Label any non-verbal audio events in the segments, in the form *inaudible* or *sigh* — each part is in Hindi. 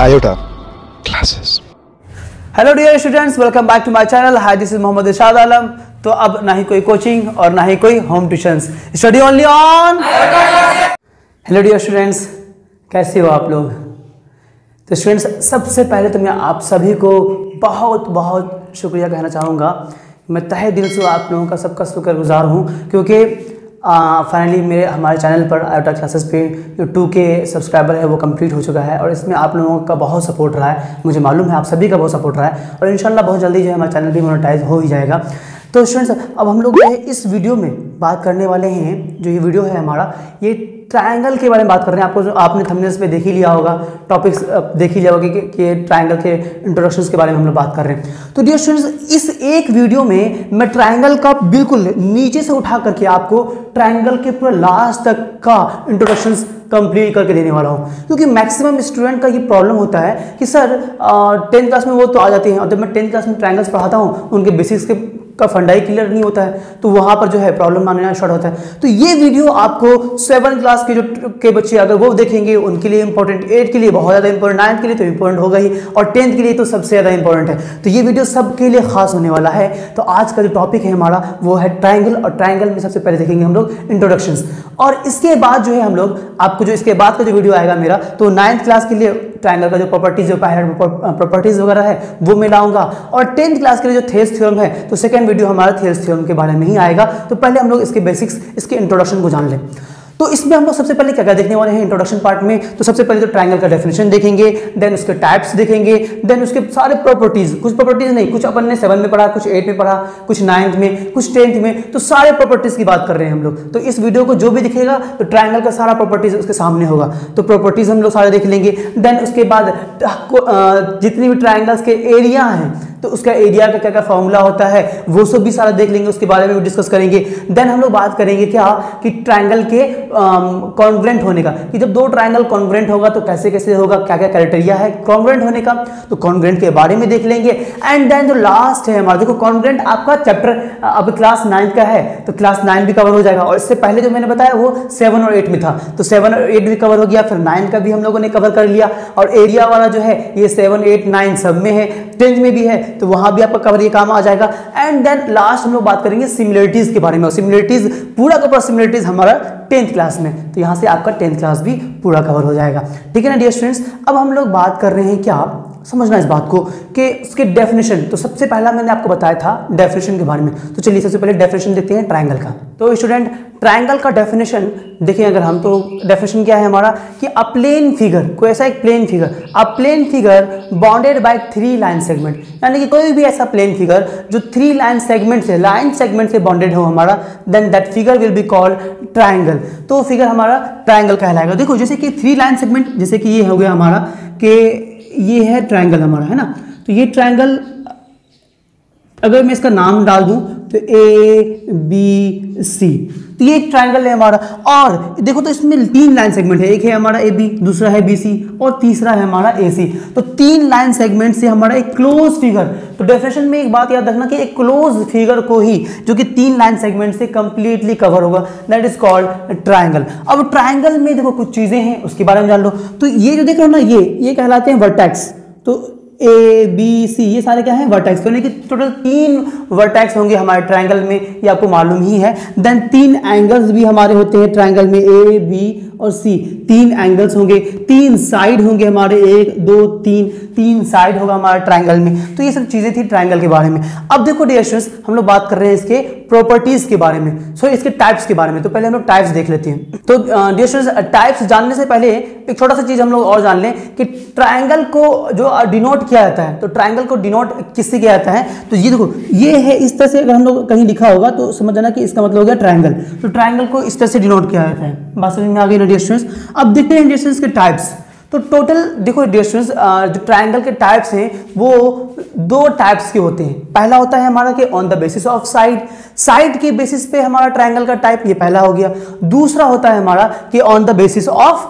iota classes hello dear students welcome back to my channel hi this is Mohammad Irshad Alam तो अब ना ही कोई कोचिंग और ना ही कोई home tuitions study only on hello dear students कैसे हो आप लोग? तो स्टूडेंट्स सबसे पहले तो मैं आप सभी को बहुत बहुत शुक्रिया कहना चाहूँगा। मैं तहे दिल से आप लोगों का सबका शुक्रगुजार हूँ, क्योंकि फाइनली मेरे, हमारे चैनल पर आयोटा क्लासेस पे जो टू के सब्सक्राइबर है वो कंप्लीट हो चुका है और इसमें आप लोगों का बहुत सपोर्ट रहा है। मुझे मालूम है आप सभी का बहुत सपोर्ट रहा है और इन बहुत जल्दी जो है हमारा चैनल भी मोनोटाइज हो ही जाएगा। तो स्टूडेंट्स अब हम लोग इस वीडियो में बात करने वाले हैं, जो ये वीडियो है हमारा, ये ट्रायंगल के बारे में बात कर रहे हैं। आपको जो आपने थंबनेल्स पे देख ही लिया होगा टॉपिक्स देख ही लिया होगा कि, कि ट्रायंगल के इंट्रोडक्शंस के बारे में हम लोग बात कर रहे हैं। तो डियर स्टूडेंट्स इस एक वीडियो में मैं ट्रायंगल का बिल्कुल नीचे से उठा करके आपको ट्रायंगल के पूरा लास्ट तक का इंट्रोडक्शंस कंप्लीट करके देने वाला हूँ। क्योंकि मैक्सिमम स्टूडेंट का ये प्रॉब्लम होता है कि सर टेंथ क्लास में वो तो आ जाते हैं और जब मैं टेंथ क्लास में ट्रायंगल्स पढ़ाता हूँ उनके बेसिक्स के का फंडाई क्लियर नहीं होता है तो वहाँ पर जो है प्रॉब्लम आना स्टार्ट होता है। तो ये वीडियो आपको सेवन क्लास के जो के बच्चे अगर वो देखेंगे, उनके लिए इंपॉर्टेंट एट के लिए बहुत ज़्यादा इंपॉर्टेंट नाइन्थ के लिए तो इंपॉर्टेंट होगा ही, और टेंथ के लिए तो सबसे ज़्यादा इंपॉर्टेंट है। तो ये वीडियो सबके लिए खास होने वाला है। तो आज का जो टॉपिक है हमारा, वो है ट्राइंगल और ट्राइंगल में सबसे पहले देखेंगे हम लोग इंट्रोडक्शन और इसके बाद जो है हम लोग, आपको जो इसके बाद का जो वीडियो आएगा मेरा तो नाइन्थ क्लास के लिए ट्राइंगल का जो प्रॉपर्टीज़ जो प्रॉपर्टीज़ वगैरह है, वो मैं लाऊँगा। और टेंथ क्लास के लिए जो थेस थ्योरम है तो सेकंड वीडियो हमारा थियर्स थ्योरम के बारे में ही आएगा तो पहले हम लोग इसके बेसिक्स इसके इंट्रोडक्शन को जान लें। तो इसमें हम लोग सबसे पहले क्या क्या देखने वाले हैं इंट्रोडक्शन पार्ट में? तो सबसे पहले तो ट्राइंगल का डेफिनेशन देखेंगे देन उसके टाइप्स देखेंगे देन उसके सारे प्रॉपर्टीज़ कुछ प्रॉपर्टीज़ नहीं, कुछ अपन ने सेवन में पढ़ा, कुछ एट में पढ़ा, कुछ नाइन्थ में, कुछ टेंथ में तो सारे प्रॉपर्टीज़ की बात कर रहे हैं हम लोग। तो इस वीडियो को जो भी दिखेगा तो ट्राइंगल का सारा प्रॉपर्टीज़ उसके सामने होगा। तो प्रॉपर्टीज़ हम लोग सारे देख लेंगे देन उसके बाद जितनी भी ट्राइंगल्स के एरिया हैं तो उसका एरिया का क्या क्या फॉर्मूला होता है, वो सब भी सारा देख लेंगे, उसके बारे में भी डिस्कस करेंगे। देन हम लोग बात करेंगे क्या, कि ट्राइंगल के कॉन्ग्रेंट होने का, कि जब दो ट्राइंगल कॉन्ग्रेंट होगा तो कैसे कैसे होगा क्या क्या क्राइटेरिया है कॉन्ग्रेंट होने का तो कॉन्ग्रेंट के बारे में देख लेंगे। एंड देन जो लास्ट है हमारा, देखो कॉन्ग्रेंट आपका चैप्टर अब क्लास नाइन्थ का है तो क्लास नाइन भी कवर हो जाएगा। और इससे पहले जो मैंने बताया, वो सेवन और एट में था तो सेवन और एट भी कवर हो गया, फिर नाइन का भी हम लोगों ने कवर कर लिया। और एरिया वाला जो है, ये सेवन एट नाइन सब में है टेंथ में भी है तो वहाँ भी आपका कवर ये काम आ जाएगा। एंड देन लास्ट हम लोग बात करेंगे सिमिलरिटीज के बारे में, और सिमिलरिटीज पूरा का पूरा सिमिलरिटीज हमारा टेंथ क्लास में तो यहाँ से आपका टेंथ क्लास भी पूरा कवर हो जाएगा। ठीक है ना डियर स्टूडेंट्स अब हम लोग बात कर रहे हैं क्या? समझना इस बात को कि उसके डेफिनेशन तो सबसे पहला मैंने आपको बताया था डेफिनेशन के बारे में। तो चलिए सबसे पहले डेफिनेशन देखते हैं ट्राइंगल का। तो स्टूडेंट ट्राइंगल का डेफिनेशन देखिए अगर हम तो डेफिनेशन क्या है हमारा कि अ प्लेन फिगर कोई ऐसा एक plane figure a plane figure bounded by three line segment यानी कि कोई भी ऐसा प्लेन फिगर जो थ्री लाइन सेगमेंट से लाइन सेगमेंट से बाउंडेड हो हमारा then that figure will be called triangle तो फिगर हमारा ट्राइंगल कहलाएगा। देखो, जैसे कि थ्री लाइन सेगमेंट जैसे कि ये हो गया हमारा कि ये है ट्राइंगल हमारा है ना? तो ये ट्राइंगल अगर मैं इसका नाम डाल दूँ तो ए बी सी तो ये एक ट्राइंगल है हमारा। और देखो तो इसमें तीन लाइन सेगमेंट है। एक है हमारा ए बी दूसरा है बी सी और तीसरा है हमारा ए सी तो तीन लाइन सेगमेंट से हमारा एक क्लोज फिगर तो डेफिनेशन में एक बात याद रखना कि एक क्लोज फिगर को ही, जो कि तीन लाइन सेगमेंट से कंप्लीटली कवर होगा दैट इज़ कॉल्ड ट्राइंगल अब ट्राइंगल में देखो कुछ चीज़ें हैं, उसके बारे में जान लो। तो ये जो देख रहे हो ना, ये ये कहलाते हैं वर्टेक्स तो ए बी सी ये सारे क्या है? वर्टेक्स यानी कि टोटल तीन वर्टेक्स होंगे हमारे ट्रायंगल में, ये आपको मालूम ही है। देन तीन एंगल्स भी हमारे होते हैं ट्रायंगल में ए बी और सी, तीन एंगल्स होंगे, तीन साइड होंगे हमारे, एक, दो, तीन तीन साइड होगा हमारे ट्रायंगल में। तो ये सब चीज़ें थी ट्रायंगल के बारे में। अब देखो डियर हम लोग बात कर रहे हैं इसके प्रॉपर्टीज़ के बारे में। सो इसके टाइप्स के बारे में। तो पहले हम लोग टाइप्स देख लेते हैं। तो डियर टाइप्स जानने से पहले एक छोटा सा चीज़ हम लोग और जान लें कि ट्राइंगल को जो डिनोट किया जाता है तो ट्राइंगल को डिनोट किससे किया जाता है? तो ये देखो, ये है इस तरह से अगर हम लोग कहीं लिखा होगा तो समझ जाना कि इसका मतलब हो गया ट्राइंगल तो ट्राइंगल को इस तरह से डिनोट किया जाता है। बात समझ में आ गई डियर अब देखते हैं डियर के टाइप्स तो टोटल देखो डियर जो ट्राइंगल के टाइप्स हैं, वो दो टाइप्स के होते हैं. पहला होता है हमारा कि on the basis of side side के बेसिस पे हमारा ट्राइंगल का टाइप ये पहला हो गया. दूसरा होता है हमारा कि on the basis of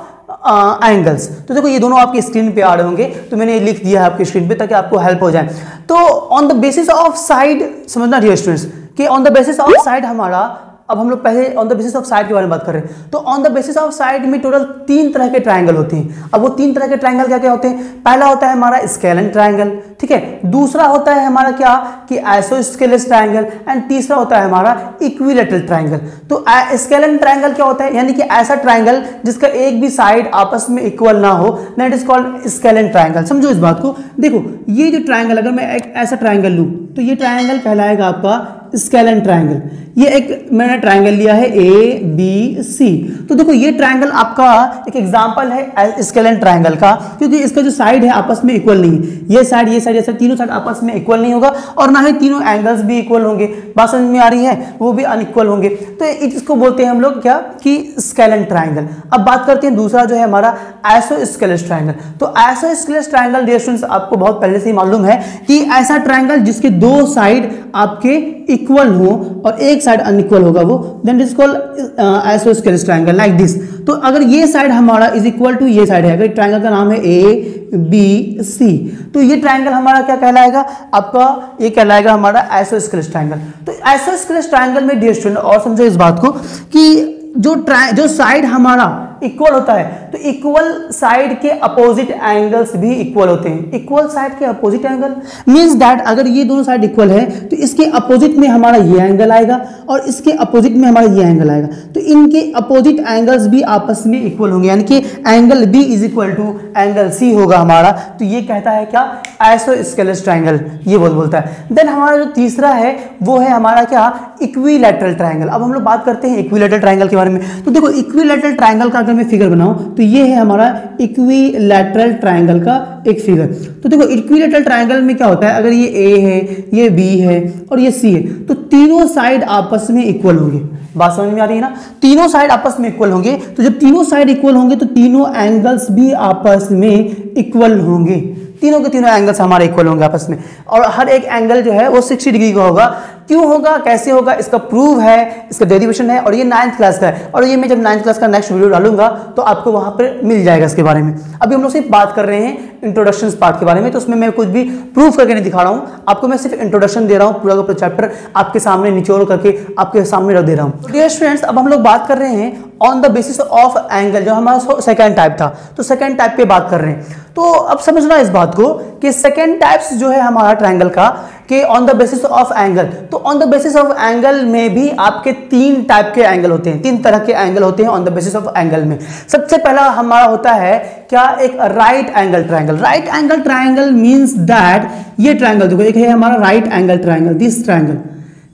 angles तो देखो ये दोनों आपकी स्क्रीन पे आ रहे होंगे. तो मैंने लिख दिया है आपकी स्क्रीन पे ताकि आपको हेल्प हो जाए. तो on the basis of side समझना डियर स्टूडेंट्स कि on the basis of side हमारा अब हम लोग पहले on the basis of side के बारे में बात कर रहे हैं। तो on the basis of side में टोटल तीन तरह के ट्राइंगल होते हैं। अब वो तीन तरह के ट्राइंगल क्या क्या होते हैं? पहला होता है हमारा स्केलन ट्राइंगल ठीक है? दूसरा होता है हमारा क्या? कि आइसोस्केलस ट्राइंगल एंड तीसरा होता है हमारा इक्विलेटरल ट्राइंगल तो स्केलन ट्राइंगल क्या होता है? यानी कि ऐसा ट्राइंगल जिसका एक भी साइड आपस में इक्वल ना हो that is called scalene triangle समझो इस बात को? देखो, ये जो ट्राइंगल अगर मैं एक ऐसा ट्राइंगल लूँ तो ये ट्राइंगल कहलाएगा आपका स्केलन ट्राइंगल ये एक मैंने ट्राइंगल लिया है ए बी सी तो देखो, ये ट्राइंगल आपका एक एग्जांपल है स्केलन ट्राइंगल का, क्योंकि इसका जो साइड है आपस में इक्वल नहीं है. ये साइड ये साइड ये साइड तीनों साइड आपस में इक्वल नहीं होगा और ना ही तीनों एंगल्स भी इक्वल होंगे। बात समझ में आ रही है? वो भी अनइक्वल होंगे। तो इसको बोलते हैं हम लोग क्या? कि स्केलन ट्राइंगल अब बात करते हैं दूसरा जो है हमारा आइसोस्केलस ट्राइंगल तो आइसोस्केलस ट्राइंगल डियर आपको बहुत पहले से ही मालूम है कि ऐसा ट्राइंगल जिसके दो साइड आपके इक्वल हो और एक साइड अनइक्वल होगा वो then is called isosceles triangle like this तो अगर ये साइड हमारा इज़ इक्वल टू ये साइड है, अगर ट्रायंगल का नाम है ए बी सी तो ये ट्राइंगल हमारा क्या कहलाएगा? आपका ये कहलाएगा हमारा एसो स्क्रेस ट्राइंगल तो आइसोस्क्रिस ट्राइंगल में डी स्टूडेंट और समझो इस बात को कि जो ट्राइ जो साइड हमारा इक्वल होता है। तो इक्वल साइड के अपोजिट एंगल्स भी इक्वल होते हैं। इक्वल साइड के अपोजिट एंगल मींस दैट अगर ये दोनों साइड इक्वल है तो इसके अपोजिट में हमारा ये एंगल आएगा और इसके अपोजिट में हमारा ये एंगल आएगा। तो इनके अपोजिट एंगल्स भी आपस में इक्वल होंगे। यानी कि angle B is equal to angle C होगा हमारा। तो ये कहता है क्या? आइसोस्केलस ट्राइंगल ये बोल बोलता है। देन हमारा जो तीसरा है, वो है हमारा क्या? इक्विलेटरल ट्राइंगल अब हम लोग बात करते हैं इक्विलेटरल ट्राइंगल के बारे में। तो देखो इक्विलेटरल ट्राइंगल का अगर मैं फिगर बनाऊँ तो ये है हमारा इक्विलेटरल ट्राइंगल का एक फिगर तो देखो इक्विलेटरल ट्राइंगल में क्या होता है? अगर ये ए है, ये बी है और ये सी है तो तीनों साइड आपस में इक्वल होंगे. बात समझ में आ रही है ना? तीनों साइड आपस में इक्वल होंगे तो जब तीनों साइड इक्वल होंगे तो तीनों एंगल्स भी आपस में इक्वल होंगे. तीनों के तीनों एंगल्स हमारे इक्वल होंगे आपस में. और हर एक एंगल जो है, वो 60 डिग्री का होगा. क्यों होगा? कैसे होगा? इसका प्रूव है, इसका डेरिवेशन है और ये नाइन्थ क्लास का है। और ये मैं जब नाइन्थ क्लास का नेक्स्ट वीडियो डालूँगा तो आपको वहाँ पर मिल जाएगा इसके बारे में। अभी हम लोग सिर्फ़ बात कर रहे हैं इंट्रोडक्शन पार्ट के बारे में तो उसमें मैं कुछ भी प्रूफ करके नहीं दिखा रहा हूँ। आपको मैं सिर्फ़ इंट्रोडक्शन दे रहा हूँ, पूरा का पूरा चैप्टर आपके सामने निचोड़ करके आपके सामने रख दे रहा हूँ। डियर स्टूडेंट्स अब हम लोग बात कर रहे हैं on the basis of angle जो हमारा सेकेंड टाइप था। तो सेकेंड टाइप पे बात कर रहे हैं। तो अब समझना इस बात को कि सेकेंड टाइप्स जो है हमारा ट्राइंगल का, कि on the basis of angle तो on the basis of angle में भी आपके तीन टाइप के एंगल होते हैं, तीन तरह के एंगल होते हैं on the basis of angle में. सबसे पहला हमारा होता है क्या एक right angle triangle right angle triangle means that ये ट्राइंगल देखो, एक है हमारा right angle triangle this triangle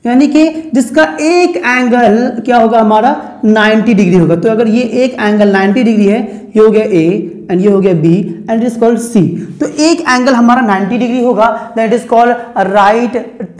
यानी कि जिसका एक एंगल क्या होगा हमारा? 90 डिग्री होगा. तो अगर ये एक एंगल 90 डिग्री है, ये हो गया ए एंड ये हो गया B and it is called C तो एक एंगल हमारा 90 डिग्री होगा that is called right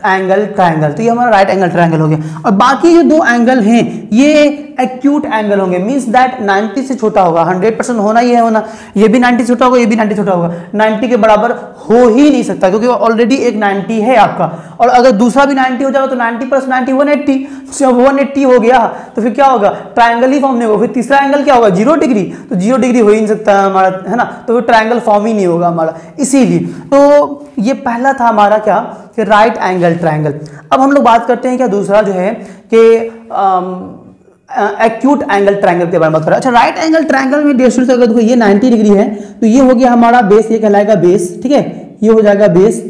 angle triangle तो ये हमारा राइट एंगल ट्राइंगल हो गया। और बाकी जो दो एंगल हैं, ये एक्यूट एंगल होंगे। मींस दैट 90 से छोटा होगा। 100 परसेंट होना ही है होना। ये भी 90 से छोटा होगा, ये भी 90 छोटा होगा। 90 के बराबर हो ही नहीं सकता, क्योंकि ऑलरेडी एक 90 है आपका। और अगर दूसरा भी 90 हो जाएगा तो 90 प्लस 90 180 जब 180 हो गया। तो फिर क्या होगा? ट्राइंगल ही फॉर्म नहीं होगा। फिर तीसरा एंगल क्या होगा? Zero degree. तो ज़ीरो डिग्री हो ही नहीं सकता है हमारा, है ना? तो फिर ट्राइंगल फॉर्म ही नहीं होगा हमारा। इसीलिए तो ये पहला था हमारा क्या? कि राइट एंगल ट्राइंगल अब हम लोग बात करते हैं क्या दूसरा जो है कि एक्यूट एंगल ट्रायंगल के बारे में बात करें अच्छा राइट एंगल ट्रायंगल में डेढ़ अगर देखो, ये 90 डिग्री है तो ये हो गया हमारा बेस ये कहलाएगा बेस ठीक है? ये हो जाएगा बेस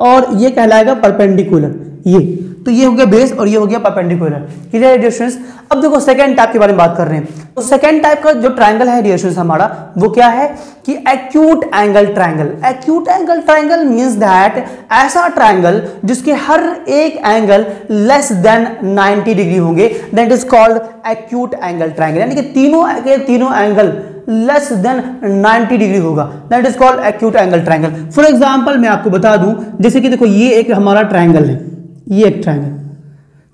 और ये कहलाएगा परपेंडिकुलर ये। तो ये हो गया बेस और ये हो गया परपेंडिकुलर क्लियर है डियर अब देखो सेकंड टाइप के बारे में बात कर रहे हैं। तो सेकंड टाइप का जो ट्रायंगल है डियर हमारा, वो क्या है? कि acute angle triangle acute angle triangle means that ऐसा ट्रायंगल जिसके हर एक एंगल लेस देन 90 डिग्री होंगे that is called acute angle triangle यानी कि तीनों तीनों एंगल लेस देन 90 डिग्री होगा. That is called acute angle triangle for example मैं आपको बता दूँ, जैसे कि देखो, ये एक हमारा ट्राइंगल है. ये एक ट्राइंगल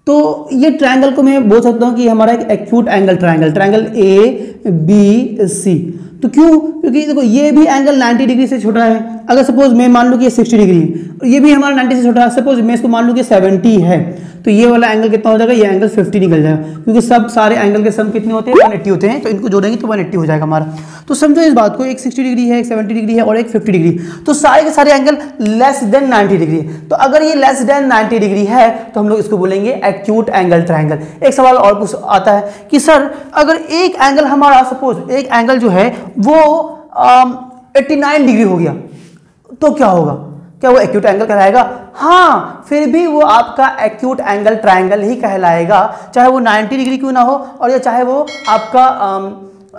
तो ये ट्राइंगल को मैं बोल सकता हूँ कि हमारा एक acute angle triangle triangle A B C तो क्यों? क्योंकि देखो, ये भी एंगल 90 डिग्री से छोटा है. अगर सपोज़ मैं मान लूँ कि ये 60 डिग्री है और ये भी हमारा 90 से छोटा है. सपोज़ मैं इसको मान लूँ कि 70 है. तो ये वाला एंगल कितना हो जाएगा? ये एंगल 50 निकल जाएगा। क्योंकि सब सारे एंगल के सम कितने होते हैं? 180 होते हैं। तो इनको जोड़ेंगे तो 180 हो जाएगा हमारा। तो समझो इस बात को, एक 60 डिग्री है, एक 70 डिग्री है और एक 50 डिग्री तो सारे के सारे एंगल लेस देन 90 डिग्री तो अगर ये लेस देन 90 डिग्री है तो हम लोग इसको बोलेंगे एक्यूट एंगल ट्राइंगल एक सवाल और कुछ आता है कि, सर, अगर एक एंगल हमारा सपोज़ एक एंगल जो है, वो एट्टी डिग्री हो गया तो क्या होगा? क्या वो एक्यूट एंगल कहलाएगा? हाँ फिर भी वो आपका एक्यूट एंगल ट्राइंगल ही कहलाएगा। चाहे वो 90 डिग्री क्यों ना हो और या चाहे वो आपका अम,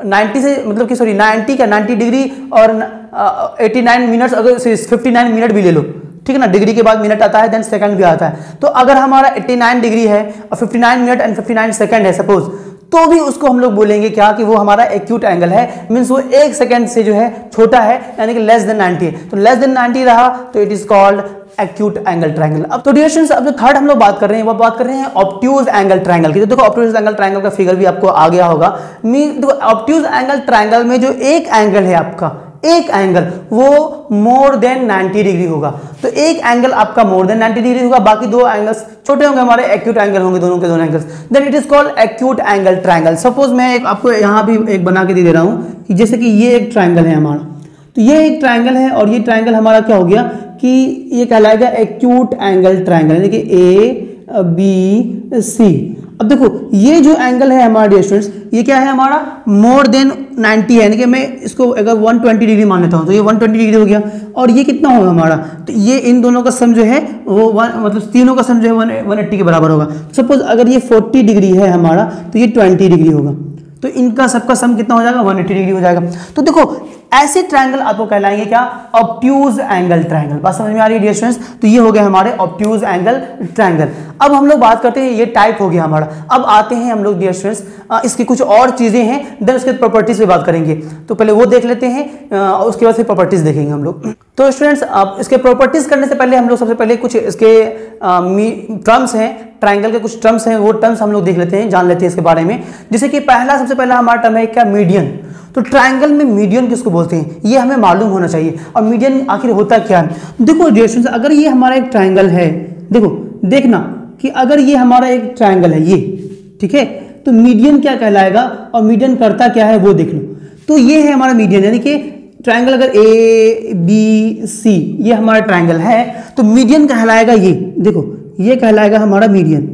90 से मतलब कि सॉरी 90 का 90 डिग्री और एटी नाइन मिनट्स अगर 59 मिनट भी ले लो। ठीक है ना? डिग्री के बाद मिनट आता है देन सेकंड भी आता है। तो अगर हमारा 89 डिग्री है और 59 मिनट एंड 59 सेकंड है सपोज़ तो भी उसको हम लोग बोलेंगे क्या कि वो हमारा एक्यूट एंगल है मीन्स वो एक सेकंड से जो है छोटा है, यानी कि लेस देन 90 तो लेस देन 90 रहा तो it is called acute angle triangle अब तो स्टूडेंट्स अब जो थर्ड हम लोग बात कर रहे हैं, वो बात कर रहे हैं ऑप्ट्यूज एंगल ट्राइंगल की। तो देखो ऑप्ट्यूज एंगल ट्रायंगल का फिगर भी आपको आ गया होगा। मीन देखो ऑप्ट्यूज एंगल ट्राइंगल में जो एक एंगल है आपका एक एंगल वो मोर देन 90 डिग्री होगा। तो एक एंगल आपका मोर देन 90 डिग्री होगा, बाकी दो एंगल्स छोटे होंगे, हमारे एक्यूट एंगल होंगे, दोनों के दोनों angles then it is called acute angle triangle suppose मैं एक आपको यहाँ भी एक बना के दे रहा हूँ कि जैसे कि ये एक ट्राइंगल है हमारा। तो ये एक ट्राइंगल है और ये ट्राइंगल हमारा क्या हो गया कि ये कहलाएगा एक्यूट एंगल ट्राइंगल यानी कि ए बी सी अब देखो, ये जो एंगल है हमारा डियर स्टूडेंट्स ये क्या है हमारा? मोर देन 90 है कि मैं इसको अगर 120 डिग्री मान लेता हूँ तो ये 120 डिग्री हो गया। और ये कितना होगा हमारा? तो ये इन दोनों का सम जो है, वो वन मतलब तीनों का सम जो है वन वन एट्टी के बराबर होगा। सपोज़ अगर ये 40 डिग्री है हमारा तो ये 20 डिग्री होगा। तो इनका सबका सम कितना हो जाएगा? 180 डिग्री हो जाएगा। तो देखो, ऐसे ट्रायंगल आपको कहलाएँगे क्या? ऑप्ट्यूज एंगल ट्रायंगल बात समझ में आ रही है डियर स्टूडेंट्स तो ये हो गया हमारे ऑप्ट्यूज एंगल ट्रायंगल अब हम लोग बात करते हैं, ये टाइप हो गया हमारा। अब आते हैं हम लोग डियर स्टूडेंट्स इसकी कुछ और चीज़ें हैं देन उसके प्रॉपर्टीज़ पे बात करेंगे। तो पहले वो देख लेते हैं और उसके बाद फिर प्रॉपर्टीज़ देखेंगे हम लोग। *clears throat* तो स्टूडेंट्स आप इसके प्रॉपर्टीज़ करने से पहले हम लोग सबसे पहले कुछ इसके टर्म्स हैं ट्राइंगल के कुछ टर्म्स हैं, वो टर्म्स हम लोग देख लेते हैं, जान लेते हैं इसके बारे में। जैसे कि पहला सबसे पहला हमारा टर्म है, क्या? मीडियन तो ट्राइंगल में मीडियन किसको बोलते हैं? ये हमें मालूम होना चाहिए। और मीडियन आखिर होता क्या है? देखो डियर अगर ये हमारा एक ट्राइंगल है, देखो, देखना कि अगर ये हमारा एक ट्राइंगल है, ये, ठीक है? तो मीडियन क्या कहलाएगा और मीडियन करता क्या है वो देख लो। तो ये है हमारा मीडियन यानी कि ट्राइंगल अगर ए बी सी ये हमारा ट्राइंगल है तो मीडियन कहलाएगा ये। देखो, ये कहलाएगा हमारा मीडियन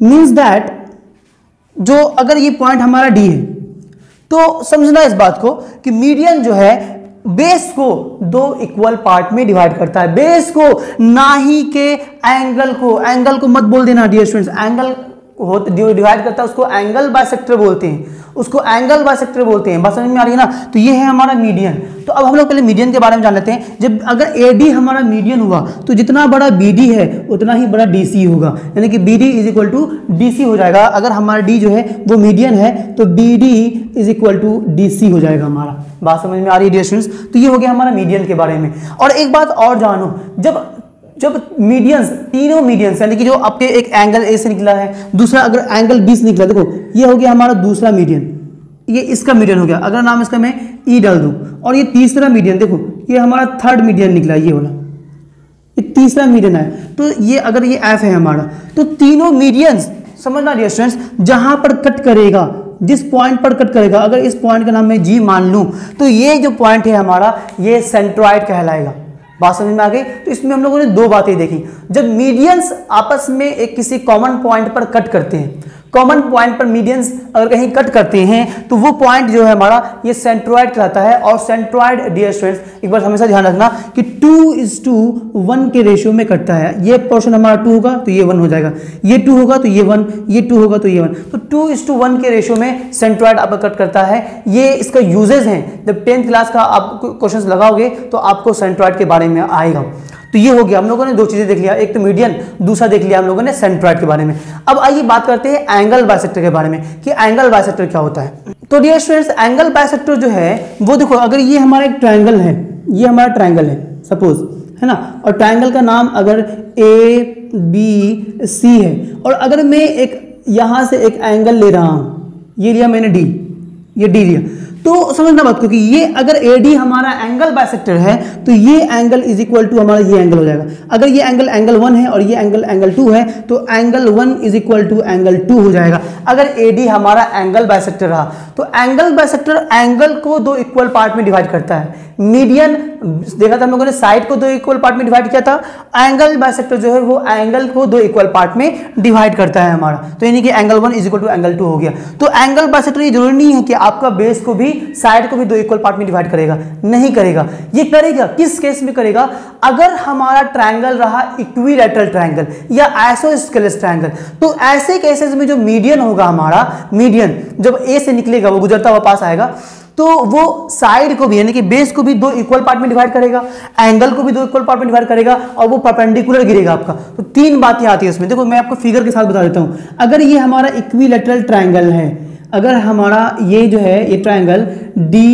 मीन्स दैट जो अगर ये पॉइंट हमारा डी है तो समझना इस बात को कि मीडियन जो है बेस को दो इक्वल पार्ट में डिवाइड करता है। बेस को ना ही के एंगल को। एंगल को मत बोल देना डियर स्टूडेंट्स एंगल डिवाइड करता है, उसको एंगल बाइसेक्टर बोलते हैं। उसको एंगल बाइसेक्टर बोलते हैं। बात समझ में आ रही है ना? तो ये है हमारा मीडियन तो अब हम लोग पहले मीडियन के बारे में जान लेते हैं। जब अगर ए डी हमारा मीडियन हुआ तो जितना बड़ा बी डी है, उतना ही बड़ा डी सी होगा। यानी कि B D is equal to D C हो जाएगा। अगर हमारा डी जो है, वो मीडियन है तो B D is equal to D C हो जाएगा हमारा। बात समझ में आ रही है डियर स्टूडेंट्स तो ये हो गया हमारा मीडियन के बारे में। और एक बात और जानो, जब जब मीडियंस तीनों मीडियंस यानी कि जो आपके एक एंगल ए से निकला है, दूसरा अगर एंगल बी से निकला, देखो, ये हो गया हमारा दूसरा मीडियन ये इसका मीडियन हो गया। अगर नाम इसका मैं ई डाल दूँ, और ये तीसरा मीडियन देखो, ये हमारा थर्ड मीडियन निकला, ये वाला। ये तीसरा मीडियन है। तो ये अगर ये एफ़ है हमारा तो तीनों मीडियंस समझना डियर स्टूडेंट्स जहाँ पर कट करेगा जिस पॉइंट पर कट करेगा, अगर इस पॉइंट का नाम मैं जी मान लूँ तो ये जो पॉइंट है हमारा, ये सेंट्रॉइड कहलाएगा। बात समझ में आ गई? तो इसमें हम लोगों ने दो बातें देखी। जब मीडियंस आपस में एक किसी कॉमन पॉइंट पर कट करते हैं कॉमन पॉइंट पर मीडियंस अगर कहीं कट करते हैं तो वो पॉइंट जो है हमारा, ये सेंट्रॉइड कहलाता है और सेंट्रॉइड डियर स्टूडेंट्स एक बार हमेशा ध्यान रखना कि टू इज़ टू वन के रेशियो में कटता है। ये पोर्शन हमारा टू होगा तो ये वन हो जाएगा। ये टू होगा तो ये वन ये टू होगा तो ये वन तो टू इज़ टू वन के रेशियो में सेंट्रॉइड आपका कट करता है। ये इसका यूजेज हैं। जब टेंथ क्लास का आप क्वेश्चन लगाओगे तो आपको सेंट्रॉइड के बारे में आएगा। तो ये हो गया। हम लोगों ने दो चीज़ें देख लिया। एक तो मीडियन दूसरा देख लिया हम लोगों ने सेंट्रॉइड के बारे में। अब आइए बात करते हैं एंगल बायसेक्टर के बारे में कि एंगल बाइसेक्टर क्या होता है। तो डियर स्टूडेंट्स एंगल बाइसेक्टर जो है, वो देखो, अगर ये हमारा एक ट्रायंगल है, ये हमारा ट्रायंगल है सपोज़ है ना? और ट्रायंगल का नाम अगर ए बी सी है, और अगर मैं एक, यहाँ से एक एंगल ले रहा हूँ, ये लिया मैंने डी ये डी लिया। तो समझना बात, क्योंकि ये अगर एडी हमारा एंगल बाइसेक्टर है तो ये एंगल इज़ इक्वल टू हमारा ये एंगल हो जाएगा। अगर ये एंगल एंगल वन है और ये एंगल एंगल टू है तो angle one is equal to angle two हो जाएगा। अगर एडी हमारा एंगल बाइसेक्टर रहा तो एंगल बाइसेक्टर एंगल को दो इक्वल पार्ट में डिवाइड करता है। मीडियन देखा था हम लोगों ने साइड को दो इक्वल पार्ट में डिवाइड किया था एंगल बाइसेक्टर जो है, वो एंगल को दो इक्वल पार्ट में डिवाइड करता है हमारा। तो यानी कि angle one is equal to angle two हो गया। तो एंगल बाइसेक्टर ये ज़रूरी नहीं है कि आपका बेस को भी साइड को भी दो इक्वल पार्ट में डिवाइड करेगा। नहीं करेगा। ये करेगा, किस केस में करेगा? अगर हमारा ट्रायंगल रहा इक्विलेटरल ट्रायंगल या आइसोस्केलस ट्रायंगल तो ऐसे केसेस में जो मीडियन होगा हमारा मीडियन जब ए से निकलेगा, वो गुजरता हुआ पास आएगा तो वो साइड को भी, यानी कि बेस को भी दो इक्वल पार्ट में डिवाइड करेगा एंगल को भी दो इक्वल पार्ट में डिवाइड करेगा और वो परपेंडिकुलर गिरेगा आपका। तो तीन बातें आती है उसमें। देखो, मैं आपको फिगर के साथ बता देता हूँ। अगर ये हमारा इक्विलेटरल ट्राइंगल है अगर हमारा ये जो है, ये ट्राइंगल डी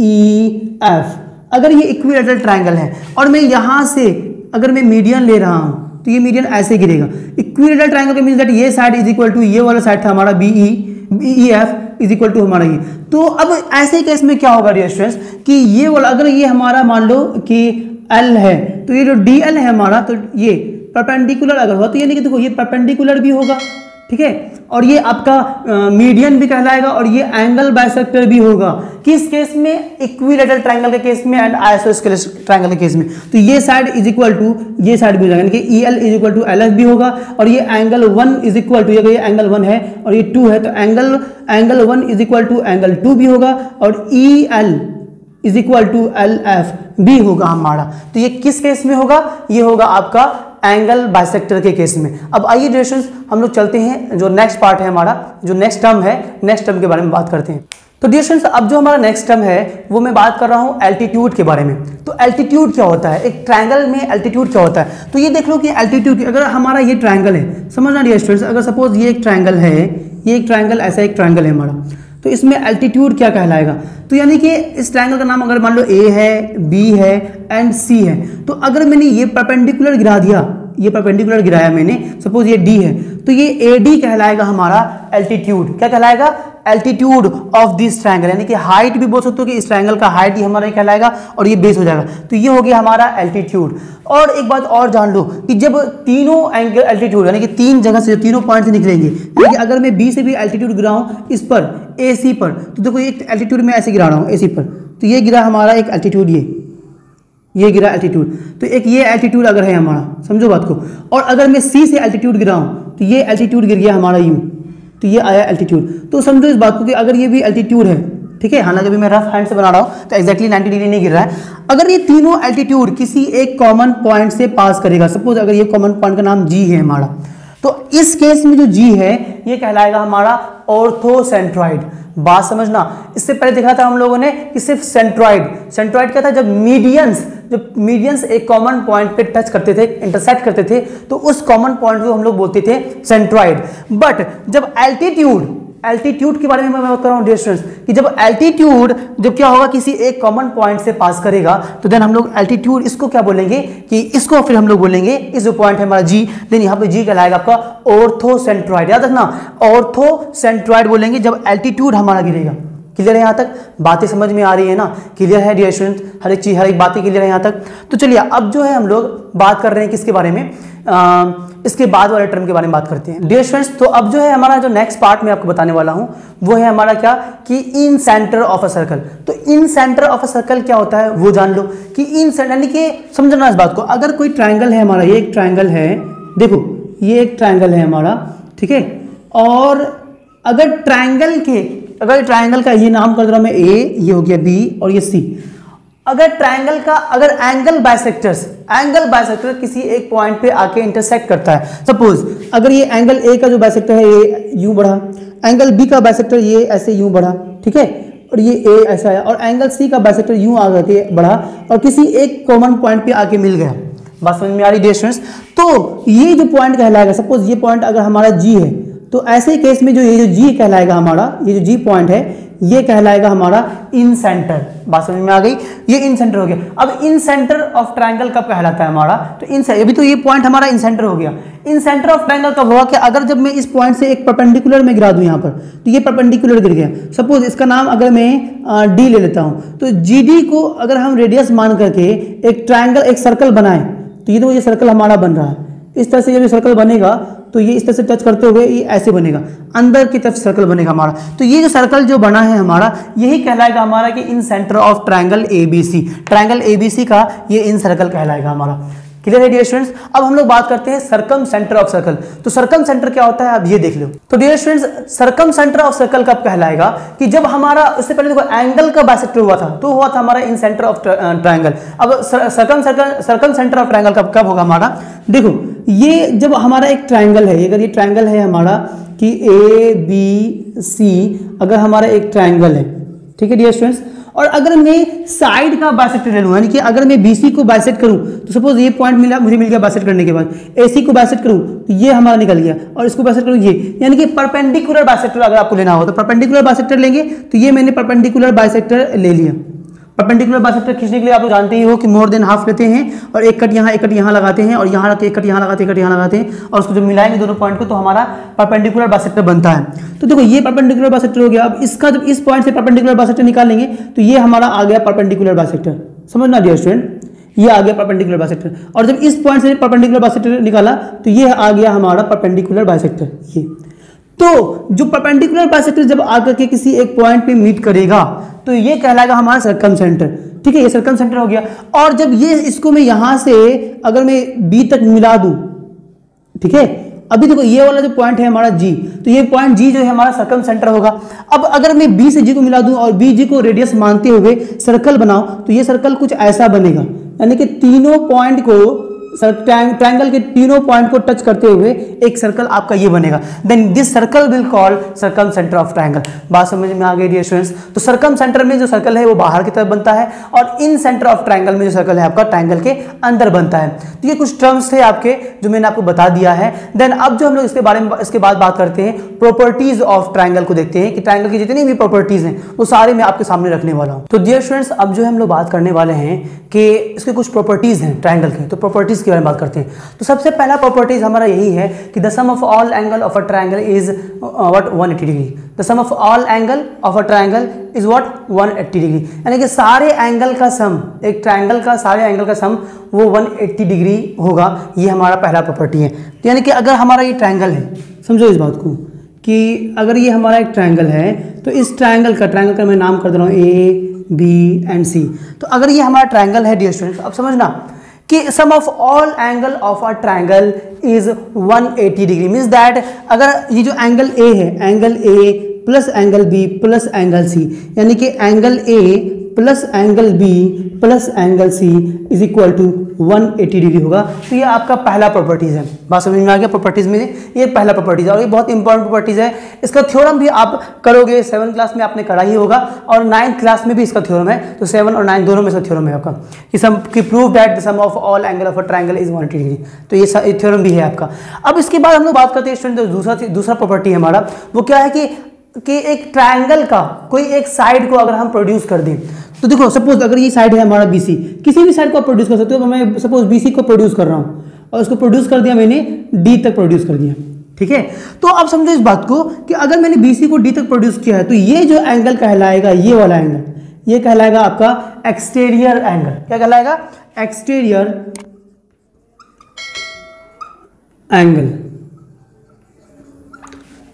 ई एफ़ अगर ये इक्विलेटरल ट्राइंगल है, और मैं यहाँ से अगर मैं मीडियन ले रहा हूँ तो ये मीडियन ऐसे गिरेगा। इक्विलेटरल ट्राइंगल का मीन दैट ये साइड इज़ इक्वल टू ये वाला साइड था हमारा B E B E F is equal to हमारा ये। तो अब ऐसे केस में क्या होगा डियर स्टूडेंट्स कि ये वाला, अगर ये हमारा मान लो कि एल है तो ये जो डी एल है हमारा तो ये परपेंडिकुलर अगर हुआ तो ये नहीं कि देखो, ये परपेंडिकुलर भी होगा। ठीक है? और ये आपका मीडियन भी कहलाएगा और ये एंगल बाइसेक्टर भी होगा। किस केस में? इक्विलेटरल ट्रायंगल के केस में एंड आइसोस्केलस ट्रायंगल के केस में। तो ये साइड इज़ इक्वल टू ये साइड भी हो जाएगा। यानी कि E L is equal to L F भी होगा और ये angle one is equal to ये एंगल वन है और ये टू है। तो angle angle one is equal to angle two भी होगा और E L is equal to L F भी होगा हमारा। तो ये किस केस में होगा? ये होगा आपका एंगल बाइसेक्टर के केस में। अब आइए डिरेक्शन हम लोग चलते हैं, जो नेक्स्ट पार्ट है हमारा, जो नेक्स्ट टर्म है नेक्स्ट टर्म के बारे में बात करते हैं। तो डिरेक्शन अब जो हमारा नेक्स्ट टर्म है, वो मैं बात कर रहा हूँ एल्टीट्यूड के बारे में। तो एल्टीट्यूड क्या होता है? एक ट्रायंगल में एल्टीट्यूड क्या होता है? तो ये देख लो कि एल्टीट्यूड अगर हमारा ये ट्रायंगल है, समझना डियर स्टूडेंट्स अगर सपोज़ ये एक ट्रायंगल है, ये एक ट्रायंगल ऐसा एक ट्रायंगल है हमारा। तो इसमें एल्टीट्यूड क्या कहलाएगा? तो यानी कि इस ट्राइंगल का नाम अगर मान लो ए है बी है एंड सी है तो अगर मैंने ये परपेंडिकुलर गिरा दिया ये परपेंडिकुलर गिराया मैंने सपोज़ ये डी है तो ये ए डी कहलाएगा हमारा एल्टीट्यूड क्या कहलाएगा? एल्टीट्यूड ऑफ़ दिस ट्रायंगल यानी कि हाइट भी बोल सकते हो कि इस ट्रायंगल का हाइट ही हमारा कहलाएगा और ये बेस हो जाएगा। तो ये हो गया हमारा एल्टीट्यूड और एक बात और जान लो कि जब तीनों एंगल एल्टीट्यूड यानी कि तीन जगह से तीनों पॉइंट से निकलेंगे, यानी कि अगर मैं बी से भी एल्टीट्यूड गिराऊं इस पर ए सी पर तो देखो एक एल्टीट्यूड में ऐसे गिरा रहा हूँ ए सी पर। तो ये गिरा हमारा एक एल्टीट्यूड ये। ये गिरा एल्टीट्यूड तो एक ये एल्टीट्यूड अगर है हमारा, समझो बात को। और अगर मैं सी से एल्टीट्यूड गिराऊँ तो ये एल्टीट्यूड गिर गया हमारा यू तो ये आया एल्टीट्यूड तो समझो इस बात को कि अगर ये भी एल्टीट्यूड है, ठीक है, हालाँकि मैं रफ हैंड से बना रहा हूँ तो एक्जैक्टली 90 डिग्री नहीं गिर रहा है। अगर ये तीनों एल्टीट्यूड किसी एक कॉमन पॉइंट से पास करेगा सपोज़ अगर ये कॉमन पॉइंट का नाम जी है हमारा तो इस केस में जो जी है, ये कहलाएगा हमारा ऑर्थोसेंट्रॉइड। बात समझना, इससे पहले देखा था हम लोगों ने कि सिर्फ़ सेंट्रॉइड सेंट्रॉइड क्या था? जब मीडियंस जब मीडियंस एक कॉमन पॉइंट पे टच करते थे, इंटरसेक्ट करते थे तो उस कॉमन पॉइंट को हम लोग बोलते थे सेंट्रॉइड। बट जब एल्टीट्यूड एल्टीट्यूड के बारे में मैं बात कर रहा हूँ डिस्टेंस कि जब एल्टीट्यूड जब क्या होगा, किसी एक कॉमन पॉइंट से पास करेगा तो देन हम लोग एल्टीट्यूड इसको क्या बोलेंगे? कि इसको फिर हम लोग बोलेंगे, इस जो पॉइंट है हमारा जी देन यहाँ पे जी कहलाएगा आपका ऑर्थोसेंट्रॉइड याद रखना ऑर्थोसेंट्रॉइड बोलेंगे जब एल्टीट्यूड हमारा गिरेगा। क्लियर है यहाँ तक? बातें समझ में आ रही है ना? क्लियर है डियर स्टूडेंट हर एक चीज़ हर एक बातें क्लियर है यहाँ तक? तो चलिए अब जो है हम लोग बात कर रहे हैं किसके बारे में? आ, इसके बाद वाले टर्म के बारे में बात करते हैं। डियर स्टूडेंट्स तो अब जो है हमारा जो नेक्स्ट पार्ट में आपको बताने वाला हूँ वो है हमारा क्या? कि incentre of a circle तो incentre of a circle क्या होता है? वो जान लो। कि इन सेंटर यानी कि समझना इस बात को। अगर कोई ट्राइंगल है हमारा ये एक ट्राइंगल है देखो ये एक ट्राइंगल है हमारा ठीक है? और अगर ट्राइंगल के अगर ट्राइंगल का ये नाम कर दे रहा मैं ए ये हो गया बी और ये सी अगर ट्राइंगल का, अगर एंगल बाइसेक्टर्स एंगल बाइसेक्टर किसी एक पॉइंट पे आके इंटरसेक्ट करता है। सपोज़ अगर ये एंगल ए का जो बाइसेक्टर है, ये यूँ बढ़ा। एंगल बी का बाइसेक्टर ये ऐसे यूँ बढ़ा, ठीक है? और ये ए ऐसा है, और एंगल सी का बाइसेक्टर यूँ आ के बढ़ा, और किसी एक कॉमन पॉइंट पे आके मिल गया। बात समझ में आ रही डिस्टेंस तो ये जो पॉइंट कहलाएगा सपोज़ ये पॉइंट अगर हमारा जी है तो ऐसे केस में जो ये जो जी कहलाएगा हमारा, ये जो जी पॉइंट है, ये कहलाएगा हमारा इन सेंटर बात समझ में आ गई? ये इन सेंटर हो गया। अब इन सेंटर ऑफ़ ट्रायंगल कब कहलाता है हमारा? तो इन अभी तो ये पॉइंट हमारा इन सेंटर हो गया। इन सेंटर ऑफ़ ट्रायंगल कब हुआ कि अगर जब मैं इस पॉइंट से एक परपेंडिकुलर में गिरा दूँ यहाँ पर तो ये परपेंडिकुलर गिर गया। सपोज़ इसका नाम अगर मैं डी ले लेता हूँ तो जीडी को अगर हम रेडियस मान करके एक ट्राइंगल एक सर्कल बनाए तो ये तो ये सर्कल हमारा बन रहा है। इस तरह से जब ये सर्कल बनेगा तो ये इस तरह से टच करते हुए ये ऐसे बनेगा। अंदर की तरफ़ सर्कल बनेगा हमारा। तो ये जो सर्कल जो बना है हमारा, यही कहलाएगा हमारा कि incentre of triangle ABC triangle ABC का ये इन सर्कल कहलाएगा हमारा। क्लियर है डियर स्टूडेंट्स अब हम लोग बात करते हैं सरकम सेंटर ऑफ़ सर्कल तो सरकम सेंटर क्या होता है? अब ये देख लो। तो dear students circumcentre of circle कब कहलाएगा? कि जब हमारा, उससे पहले देखो एंगल का बाइसेक्टर हुआ था? तो हुआ था हमारा इन सेंटर ऑफ़ ट्रायंगल अब circumcircle circumcentre of triangle कब कब होगा हमारा? देखो ये जब हमारा एक ट्रायंगल है अगर ये ट्रायंगल है हमारा कि ए बी सी अगर हमारा एक ट्रायंगल है, ठीक है डियर स्टूडेंट्स और अगर मैं साइड का बाइसेक्टर ले लूँ, यानी कि अगर मैं बीसी को बाइसेट करूँ तो सपोज़ ये पॉइंट मिला, मुझे मिल गया बाइसेट करने के बाद। एसी को बाइसेट करूँ तो ये हमारा निकल गया। और इसको बाइसेट करूँ, ये। यानी कि परपेंडिकुलर बाइसेक्टर अगर आपको लेना हो तो परपेंडिकुलर बाइसेक्टर लेंगे तो ये मैंने परपेंडिकुलर बाइसेक्टर ले लिया। परपेंडिकुलर बाइसेक्टर खींचने के लिए आप लोग जानते ही हो कि मोर देन हाफ़ लेते हैं और एक कट यहाँ, एक कट यहाँ लगाते हैं और यहाँ रख एक कट यहाँ लगाते एक कट यहाँ लगाते हैं और उसको जब मिलाएँगे दोनों पॉइंट को तो हमारा परपेंडिकुलर बाइसेक्टर बनता है। तो देखो, ये परपेंडिकुलर बाइसेक्टर हो गया। अब इसका जब इस पॉइंट से परपेंडिकुलर बाइसेक्टर निकालेंगे तो ये हमारा आ गया परपेंडिकुलर बाइसेक्टर समझना डियर स्टूडेंट ये आ गया परपेंडिकुलर बाइसेक्टर और जब इस पॉइंट से परपेंडिकुलर बाइसेक्टर निकाला तो ये आ गया हमारा परपेंडिकुलर बाइसेक्टर ये। तो जो परपेंडिकुलर बाइसेक्टर जब आकर के किसी एक पॉइंट पे मीट करेगा तो ये कहलाएगा हमारा सरकम सेंटर ठीक है, ये सरकम सेंटर हो गया। और जब ये इसको मैं यहाँ से अगर मैं बी तक मिला दूँ, ठीक है? अभी देखो, ये वाला जो पॉइंट है हमारा जी तो ये पॉइंट जी जो है हमारा सर्कम सेंटर होगा। अब अगर मैं बी से जी को मिला दूँ और बी जी को रेडियस मानते हुए सर्कल बनाऊँ तो ये सर्कल कुछ ऐसा बनेगा। यानी कि तीनों पॉइंट को ट्रायंगल के तीनों पॉइंट को टच करते हुए एक सर्कल आपका ये बनेगा। Then this circle will call circumcentre of triangle बात समझ में आ गई डियर स्टूडेंट्स तो सर्कम सेंटर में जो सर्कल है वो बाहर की तरफ़ बनता है और इन सेंटर ऑफ़ ट्रायंगल में जो सर्कल है आपका ट्रायंगल के अंदर बनता है। तो ये कुछ टर्म्स थे आपके जो मैंने आपको बता दिया है। देन अब जो हम लोग इसके बारे में, इसके बाद बात करते हैं प्रॉपर्टीज़ ऑफ़ ट्रायंगल को देखते हैं कि ट्रायंगल की जितनी भी प्रॉपर्टीज़ हैं, वो सारे मैं आपके सामने रखने वाला हूँ। तो डियर स्टूडेंट्स अब जो हम लोग बात करने वाले हैं कि इसके कुछ प्रॉपर्टीज़ हैं ट्रायंगल के तो प्रॉपर्टीज़ के बारे में बात करते हैं। तो सबसे पहला प्रॉपर्टीज़ हमारा यही है कि the sum of all angle of a triangle is what 180 degree the sum of all angle of a triangle is what 180 degree यानी कि सारे एंगल का सम एक ट्रायंगल का, सारे एंगल का सम वो 180 डिग्री होगा। ये हमारा पहला प्रॉपर्टी है। तो यानी कि अगर हमारा ये ट्रायंगल है, समझो इस बात को, कि अगर ये हमारा एक ट्रायंगल है तो इस ट्राइंगल का ट्राइंगल का मैं नाम कर दे रहा हूँ ए बी एंड सी तो अगर ये हमारा ट्रायंगल है डियर स्टूडेंट्स अब समझना कि sum of all angle of a triangle is 180 degree means that अगर ये जो एंगल ए है angle A plus angle B plus angle C यानी कि angle A plus angle B plus angle C is equal to 180 degree होगा। तो ये आपका पहला प्रॉपर्टीज़ है। बात समझ में आ गया प्रॉपर्टीज़ में? ये पहला प्रॉपर्टीज़ है और ये बहुत इंपॉर्टेंट प्रॉपर्टीज़ है। इसका थ्योरम भी आप करोगे। सेवन क्लास में आपने करा ही होगा और नाइन्थ क्लास में भी इसका थ्योरम है। तो सेवन और नाइन्थ दोनों में इसका थ्योरम है आपका। कि सम की prove that the sum of all angle of a triangle is one degree तो ये थ्योरम भी है आपका। अब इसके बाद हम लोग बात करते हैं स्टूडेंट दूसरा दूसरा प्रॉपर्टी है हमारा। वो क्या है कि कि एक ट्रायंगल का, कोई एक साइड को अगर हम प्रोड्यूस कर दें तो देखो सपोज़ अगर ये साइड है हमारा बीसी किसी भी साइड को आप प्रोड्यूस कर सकते हो तो मैं सपोज़ बीसी को प्रोड्यूस कर रहा हूँ, और उसको प्रोड्यूस कर दिया मैंने डी तक प्रोड्यूस कर दिया, ठीक है? तो अब समझो इस बात को कि अगर मैंने बीसी को डी तक प्रोड्यूस किया है तो ये जो एंगल कहलाएगा, ये वाला एंगल ये कहलाएगा आपका एक्सटेरियर एंगल क्या कहलाएगा? एक्सटेरियर एंगल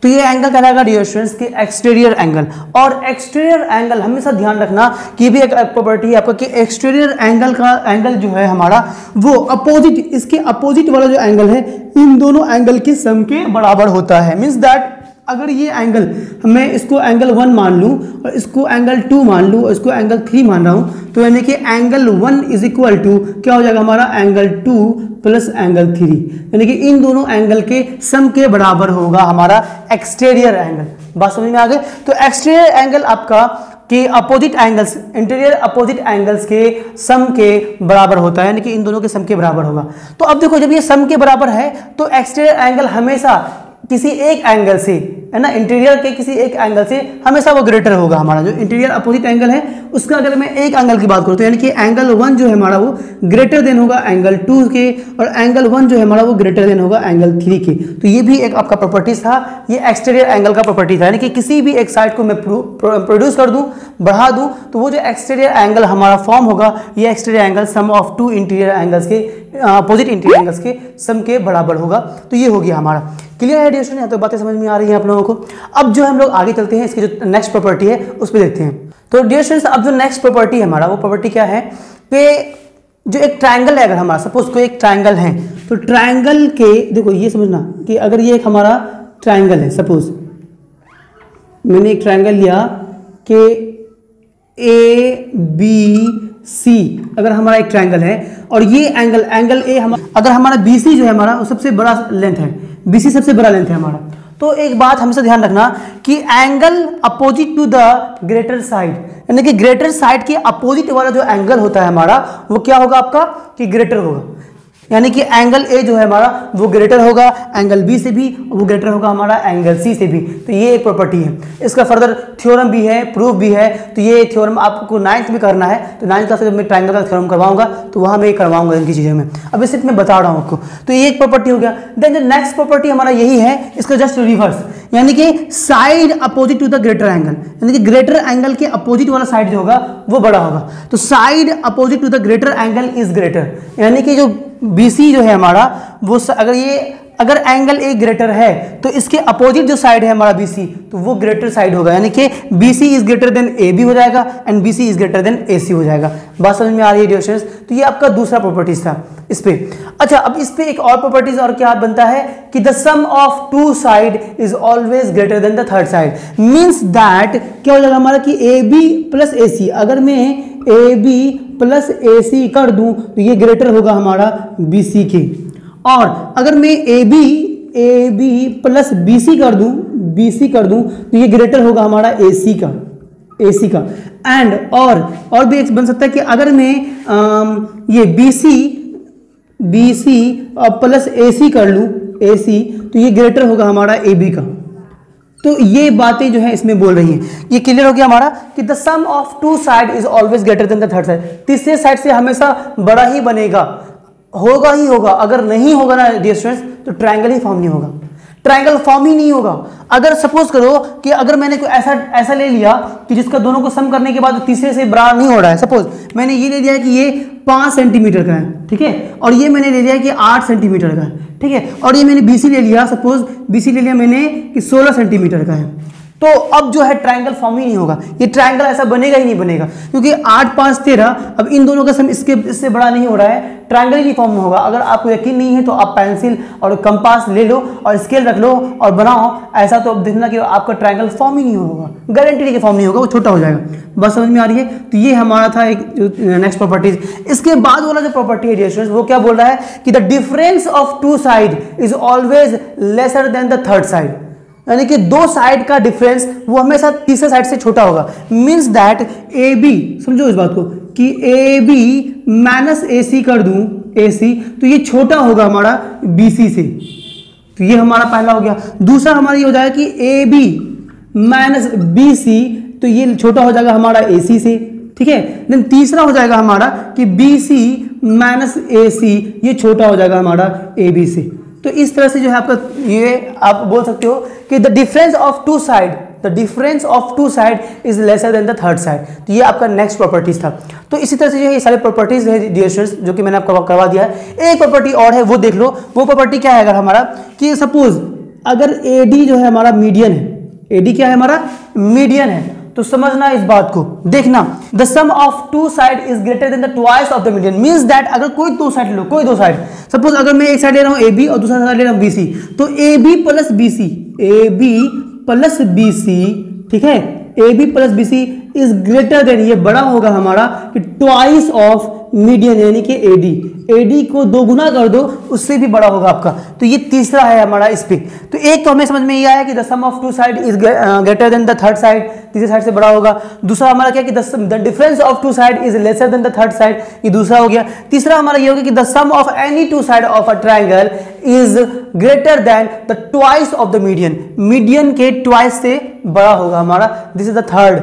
तो ये एंगल कहलाएगा डियर स्टूडेंट्स की एक्सटीरियर एंगल और एक्सटीरियर एंगल हमेशा ध्यान रखना कि भी एक प्रॉपर्टी है आपका कि एक्सटीरियर एंगल का एंगल जो है हमारा, वो अपोजिट इसके अपोजिट वाला जो एंगल है, इन दोनों एंगल के सम के बराबर होता है. मीन्स दैट अगर ये एंगल मैं इसको एंगल वन मान लूँ और इसको एंगल टू मान लूँ और इसको एंगल थ्री मान रहा हूँ तो यानी कि angle one is equal to क्या हो जाएगा हमारा angle two plus angle three यानी कि इन दोनों एंगल के सम के बराबर होगा हमारा एक्सटेरियर एंगल बात समझ में आ गए तो एक्सटेरियर एंगल आपका कि opposite angles interior opposite angles के सम के बराबर होता है, यानी कि इन दोनों के सम के बराबर होगा। तो अब देखो जब ये सम के बराबर है तो एक्सटीरियर एंगल हमेशा किसी एक एंगल से, है ना? इंटीरियर के किसी एक एंगल से हमेशा वो ग्रेटर होगा हमारा। जो इंटीरियर अपोजिट एंगल है, उसका अगर मैं एक एंगल की बात करूँ तो यानी कि एंगल वन जो है हमारा वो ग्रेटर देन होगा एंगल टू के, और एंगल वन जो है हमारा वो ग्रेटर देन होगा एंगल थ्री के। तो ये भी एक आपका प्रॉपर्टीज़ था, ये एक्सटीरियर एंगल का प्रॉपर्टी था। यानी कि किसी भी एक साइड को मैं प्रोड्यूस कर दूँ, बढ़ा दूँ तो वो जो एक्सटीरियर एंगल हमारा फॉर्म होगा, ये exterior angle sum of two interior angles के अपोजिट इंटीरियर एंगल्स के सम के बराबर होगा। तो ये हो गया हमारा। क्लियर है डिस्टूडेंट यहाँ तो बातें समझ में आ रही हैं आप लोगों को। अब जो हम लोग आगे चलते हैं, इसकी जो नेक्स्ट प्रॉपर्टी है, उस पर देखते हैं। तो डियर स्टूडेंट्स अब जो नेक्स्ट प्रॉपर्टी है हमारा, वो प्रॉपर्टी क्या है? कि जो एक ट्रायंगल है, अगर हमारा सपोज़ कोई एक ट्रायंगल है तो ट्रायंगल के, देखो ये समझना कि अगर ये एक हमारा ट्रायंगल है सपोज़ मैंने एक ट्रायंगल लिया कि ए बी सी अगर हमारा एक ट्रायंगल है, और ये एंगल एंगल ए हम अगर हमारा बी सी जो है हमारा, वो सबसे बड़ा लेंथ है। बी सी सबसे बड़ा लेंथ है हमारा। तो एक बात हमेशा ध्यान रखना कि angle opposite to the greater side यानी कि ग्रेटर साइड के अपोजिट वाला जो एंगल होता है हमारा, वो क्या होगा आपका? कि ग्रेटर होगा। यानी कि एंगल ए जो है हमारा, वो ग्रेटर होगा एंगल बी से भी, वो ग्रेटर होगा हमारा एंगल सी से भी। तो ये एक प्रॉपर्टी है। इसका फर्दर थ्योरम भी है प्रूफ भी है। तो ये थ्योरम आपको नाइन्थ में करना है। तो नाइन्थ क्लास में जब मैं ट्राइंगल का थ्योरम करवाऊँगा तो वहाँ मैं ये करवाऊँगा इनकी चीज़ों में। अब इसे मैं बता रहा हूँ आपको। तो ये एक प्रॉपर्टी हो गया। देन जो नेक्स्ट प्रॉपर्टी हमारा यही है, इसका जस्ट रिवर्स यानी कि side opposite to the greater angle यानी कि ग्रेटर एंगल के अपोजिट वाला साइड जो होगा, वो बड़ा होगा। तो side opposite to the greater angle is greater यानी कि जो बीसी जो है हमारा, वो अगर ये अगर एंगल ए ग्रेटर है तो इसके अपोजिट जो साइड है हमारा बी सी तो वो ग्रेटर साइड होगा। यानी कि B C is greater than A B हो जाएगा and B C is greater than A C हो जाएगा। बात समझ में आ रही है तो ये आपका दूसरा प्रॉपर्टीज़ था। इस पे। अच्छा अब इस पे एक और प्रॉपर्टीज़ और क्या बनता है कि the sum of two side is always greater than the third side means that क्या हो जाएगा हमारा कि ए बी प्लस ए सी अगर मैं ए बी प्लस ए सी कर दूँ तो ये ग्रेटर होगा हमारा बी सी के। और अगर मैं A B A B plus B C कर दूँ बी सी कर दूँ तो ये ग्रेटर होगा हमारा ए सी का ए सी का। एंड और और भी एक बन सकता है कि अगर मैं आम, ये बी सी बी सी और प्लस ए सी कर लूँ ए सी तो ये ग्रेटर होगा हमारा ए बी का। तो ये बातें जो है इसमें बोल रही हैं। ये क्लियर हो गया हमारा कि the sum of two side is always greater than the third side तीसरे साइड से हमेशा बड़ा ही बनेगा। होगा ही होगा। अगर नहीं होगा ना डियर स्टूडेंट्स तो ट्रायंगल ही फॉर्म नहीं होगा। ट्रायंगल फॉर्म ही नहीं होगा। अगर सपोज़ करो कि अगर मैंने कोई ऐसा ऐसा ले लिया कि जिसका दोनों को सम करने के बाद तीसरे से बड़ा नहीं हो रहा है, सपोज़ मैंने ये ले लिया कि ये पाँच सेंटीमीटर का है, ठीक है? और ये मैंने ले लिया कि आठ सेंटीमीटर का है, ठीक है? और ये मैंने बीसी ले लिया, सपोज़ बीसी ले लिया मैंने कि सोलह सेंटीमीटर का है। तो अब जो है ट्रायंगल फॉर्म ही नहीं होगा। ये ट्रायंगल ऐसा बनेगा ही नहीं बनेगा। क्योंकि आठ, पाँच, तेरह, अब इन दोनों का सम इसके इससे बड़ा नहीं हो रहा है। ट्रायंगल ही फॉर्म होगा। अगर आपको यकीन नहीं है तो आप पेंसिल और कंपास ले लो और स्केल रख लो और बनाओ। ऐसा तो अब देखना कि आपका ट्राइंगल फॉर्म ही नहीं होगा। गारंटी के फॉर्म नहीं होगा, वो छोटा हो जाएगा। बस समझ में आ रही है? तो ये हमारा था एक नेक्स्ट प्रॉपर्टीज़ इसके बाद वाला जो प्रॉपर्टी है डियर वो क्या बोल रहा है कि the difference of two side is always lesser than the third side यानी कि दो साइड का डिफरेंस वो हमेशा तीसरे साइड से छोटा होगा। मीन्स दैट ए बी समझो इस बात को कि ए बी माइनस ए सी कर दूँ ए सी तो ये छोटा होगा हमारा बी सी से। तो ये हमारा पहला हो गया। दूसरा हमारा ये हो जाएगा कि A B minus B C तो ये छोटा हो जाएगा हमारा ए सी से। ठीक है? देन तीसरा हो जाएगा हमारा कि बी सी माइनस ए सी ये छोटा हो जाएगा हमारा ए बी से। तो इस तरह से जो है आपका ये आप बोल सकते हो कि the difference of two side the difference of two side is lesser than the third side तो ये आपका नेक्स्ट प्रॉपर्टीज़ था। तो इसी तरह से जो है ये सारे प्रॉपर्टीज़ है डियर स्टूडेंट्स जो कि मैंने आपको करवा दिया है, एक प्रॉपर्टी और है, वो देख लो। वो प्रॉपर्टी क्या है अगर हमारा? कि सपोज़ अगर एडी जो है हमारा मीडियन है AD क्या है हमारा? मीडियन है। तो समझना इस बात को। देखना the sum of two side is greater than the twice of the median means that अगर कोई दो साइड लो कोई दो साइड सपोज़ अगर मैं एक साइड ले रहा हूँ ए बी और दूसरा साइड ले रहा हूँ बी सी तो A B plus B C A B plus B C ठीक है? A B plus B C is greater than ये बड़ा होगा हमारा कि ट्वाइस ऑफ़ मीडियन यानी कि एडी एडी को दो गुना कर दो, उससे भी बड़ा होगा आपका। तो ये तीसरा है हमारा स्पिक तो एक तो हमें समझ में ये आया कि the sum of two side is greater than the third side तीसरे साइड से बड़ा होगा। दूसरा हमारा क्या कि the difference of two side is lesser than the third side ये दूसरा हो गया। तीसरा हमारा ये होगा कि the sum of any two side of a triangle is greater than the twice of the median median के ट्वाइस से बड़ा होगा हमारा. This is the third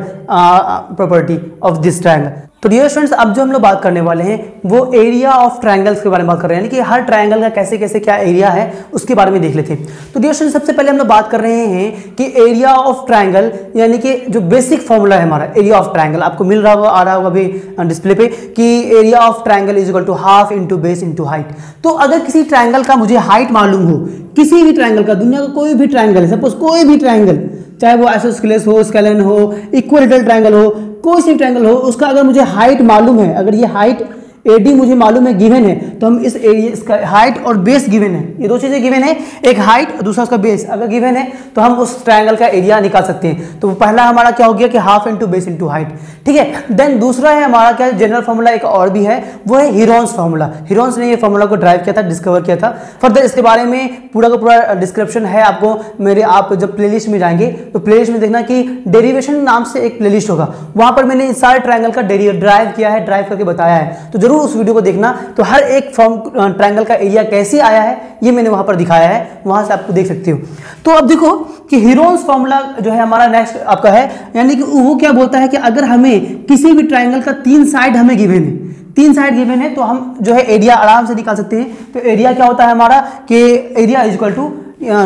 property of this triangle तो डियर स्टूडेंट्स अब जो हम लोग बात करने वाले हैं, वो एरिया ऑफ़ ट्रायंगल्स के बारे में बात कर रहे हैं। यानी कि हर ट्रायंगल का कैसे कैसे क्या एरिया है, उसके बारे में देख लेते हैं। तो डियर स्टूडेंट्स सबसे पहले हम लोग बात कर रहे हैं कि एरिया ऑफ़ ट्रायंगल यानी कि जो बेसिक फॉर्मूला है हमारा एरिया ऑफ़ ट्रायंगल आपको मिल रहा होगा, आ रहा होगा अभी डिस्प्ले पे कि area of triangle is equal to half into base into height तो अगर किसी ट्रायंगल का मुझे हाइट मालूम हो, किसी भी ट्रायंगल का, दुनिया का कोई भी ट्रायंगल है सपोज़ कोई भी ट्रायंगल चाहे वो एसोस्केलेस हो स्केलन हो इक्वलिटल ट्रायंगल हो कोई सी ट्रायंगल हो उसका अगर मुझे हाइट मालूम है अगर ये हाइट एडी मुझे मालूम है गिवन है तो हम इस एरिया इसका हाइट और बेस गिवन है। ये दो चीज़ें गिवन है, एक हाइट और दूसरा उसका बेस अगर गिवन है तो हम उस ट्रायंगल का एरिया निकाल सकते हैं। तो पहला हमारा क्या हो गया कि half into base into height ठीक है? देन दूसरा है हमारा क्या जनरल फॉर्मूला एक और भी है, वो है हिरोन्स फॉर्मूला हिरोन्स ने ये फॉर्मूला को ड्राइव किया था डिस्कवर किया था। फर्दर इसके बारे में पूरा का पूरा डिस्क्रिप्शन है आपको। मेरे आप जब प्ले में जाएँगे तो प्ले में देखना कि डेरिवेशन नाम से एक प्ले होगा। वहाँ पर मैंने सारे ट्रायंगल का ड्राइव किया है ड्राइव करके बताया है। तो ज़रूर उस वीडियो को देखना। तो हर एक फॉर्म ट्रायंगल का एरिया कैसे आया है, ये मैंने वहाँ पर दिखाया है। वहाँ से आपको देख सकते हो। तो अब देखो कि हीरोन्स फॉर्मूला जो है हमारा नेक्स्ट आपका है। यानी कि वो क्या बोलता है कि अगर हमें किसी भी ट्राइंगल का तीन साइड हमें गिवन है, तीन साइड गिवन है तो हम जो है एरिया आराम से निकाल सकते हैं। तो एरिया क्या होता है हमारा कि area is equal to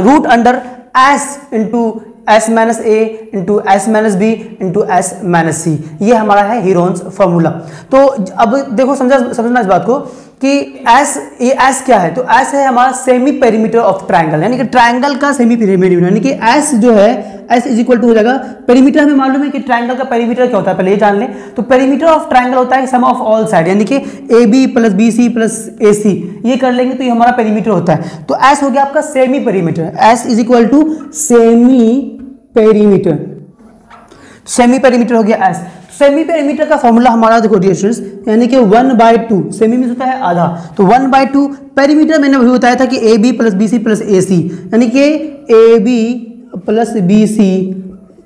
root under S into S minus A into S minus B into S minus C ये हमारा है हीरोन्स फॉर्मूला तो अब देखो, समझा, समझना इस बात को कि एस ये एस क्या है? तो एस है हमारा सेमी पेरीमीटर ऑफ़ ट्राइंगल यानी कि ट्राइंगल का सेमी पेरीमीटर यानी कि एस जो है एस इज़ इक्वल टू हो जाएगा पेरीमीटर हमें मालूम है कि ट्राइंगल का पेरीमीटर क्या होता है? पहले ये जान लें। तो पेरीमीटर ऑफ़ ट्राइंगल होता है सम ऑफ़ ऑल साइड यानी कि A B plus B C plus A C ये कर लेंगे तो ये हमारा पेरीमीटर होता है। तो एस हो गया आपका semi perimeter S is equal to semi perimeter. Semi perimeter हो गया एस सेमी पेरीमीटर का फॉर्मूला हमारा देखो डियर स्टूडेंट्स यानी कि वन बाय टू सेमी में होता है आधा। तो वन बाय टू पेरीमीटर मैंने वही बताया था कि A B plus B C plus A C यानी कि A B plus B C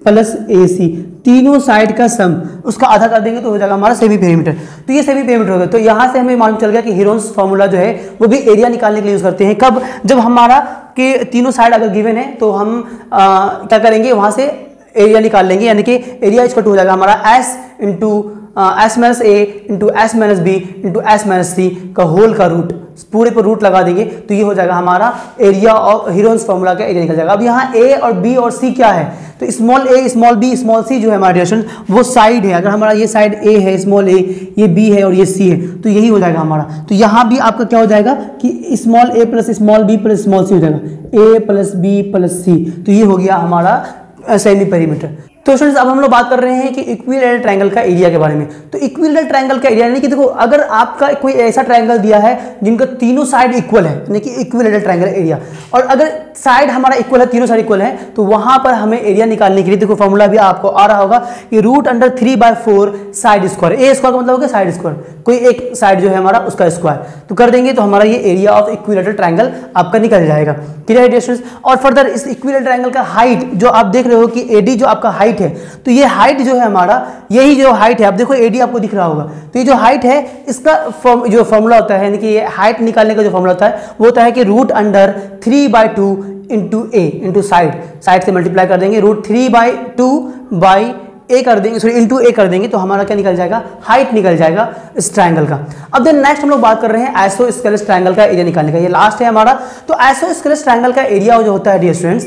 plus A C तीनों साइड का सम उसका आधा कर देंगे तो हो जाएगा हमारा सेमी पेरीमीटर तो ये सेमी पेरीमीटर हो गया। तो यहाँ से हमें मालूम चल गया कि हीरोन्स फॉर्मूला जो है, वो भी एरिया निकालने के लिए यूज़ करते हैं। कब? जब हमारा के तीनों साइड अगर गिवन है तो हम आ, क्या करेंगे वहाँ से एरिया निकाल लेंगे यानी कि एरिया इसका टू हो जाएगा हमारा S into S minus A into S minus B into S minus C का होल का रूट पूरे पर रूट लगा देंगे तो ये हो जाएगा हमारा एरिया ऑफ़ हीरोन्स फॉर्मूला का एरिया निकल जाएगा। अब यहाँ ए और बी और सी क्या है? तो small A small B small C जो है हमारा डिरेक्शन वो साइड है। अगर हमारा ये साइड ए है स्मॉल ए ये बी है और ये सी है तो यही हो जाएगा हमारा। तो यहाँ भी आपका क्या हो जाएगा कि small A plus small B plus small C हो जाएगा। A plus B plus C तो ये हो गया हमारा सेमी पेरीमीटर तो स्टूडेंट्स अब हम लोग बात कर रहे हैं कि इक्विलेटरल ट्रायंगल का एरिया के बारे में। तो इक्विलेटरल ट्रायंगल का एरिया यानी कि देखो, अगर आपका कोई ऐसा ट्रायंगल दिया है जिनका तीनों साइड इक्वल है, यानी कि इक्विलेटरल ट्रायंगल एरिया और अगर साइड हमारा इक्वल है, तीनों साइड इक्वल है तो वहाँ पर हमें एरिया निकालने के लिए, देखो फॉर्मूला भी आपको आ रहा होगा कि root under three by four side square A square का मतलब होगा साइड स्क्वायर कोई एक साइड जो है हमारा, उसका स्क्वायर तो कर देंगे तो हमारा ये एरिया ऑफ़ इक्विलेटरल ट्रायंगल आपका निकल जाएगा। क्लियर डिस्टेंस और फर्दर इस इक्विलेटरल ट्रायंगल का हाइट जो आप देख रहे हो कि एडी जो आपका हाइट है। तो ये हाइट जो है हमारा, यही जो हाइट है, आप देखो एडी आपको दिख रहा होगा। तो ये जो हाइट है, इसका फॉर्म जो फॉर्मूला होता है, यानी कि ये हाइट निकालने का जो फॉर्मूला होता है, वो होता है कि root under three by two into A into side side से मल्टीप्लाई कर देंगे root three by two by A कर देंगे सॉरी इंटू ए कर देंगे तो हमारा क्या निकल जाएगा? हाइट निकल जाएगा इस ट्रायंगल का। अब देन नेक्स्ट हम लोग बात कर रहे हैं एसो स्केलस ट्रायंगल का एरिया निकालने का। ये लास्ट है हमारा। तो एसो स्केलस ट्रायंगल का एरिया जो होता है डियर स्टूडेंट्स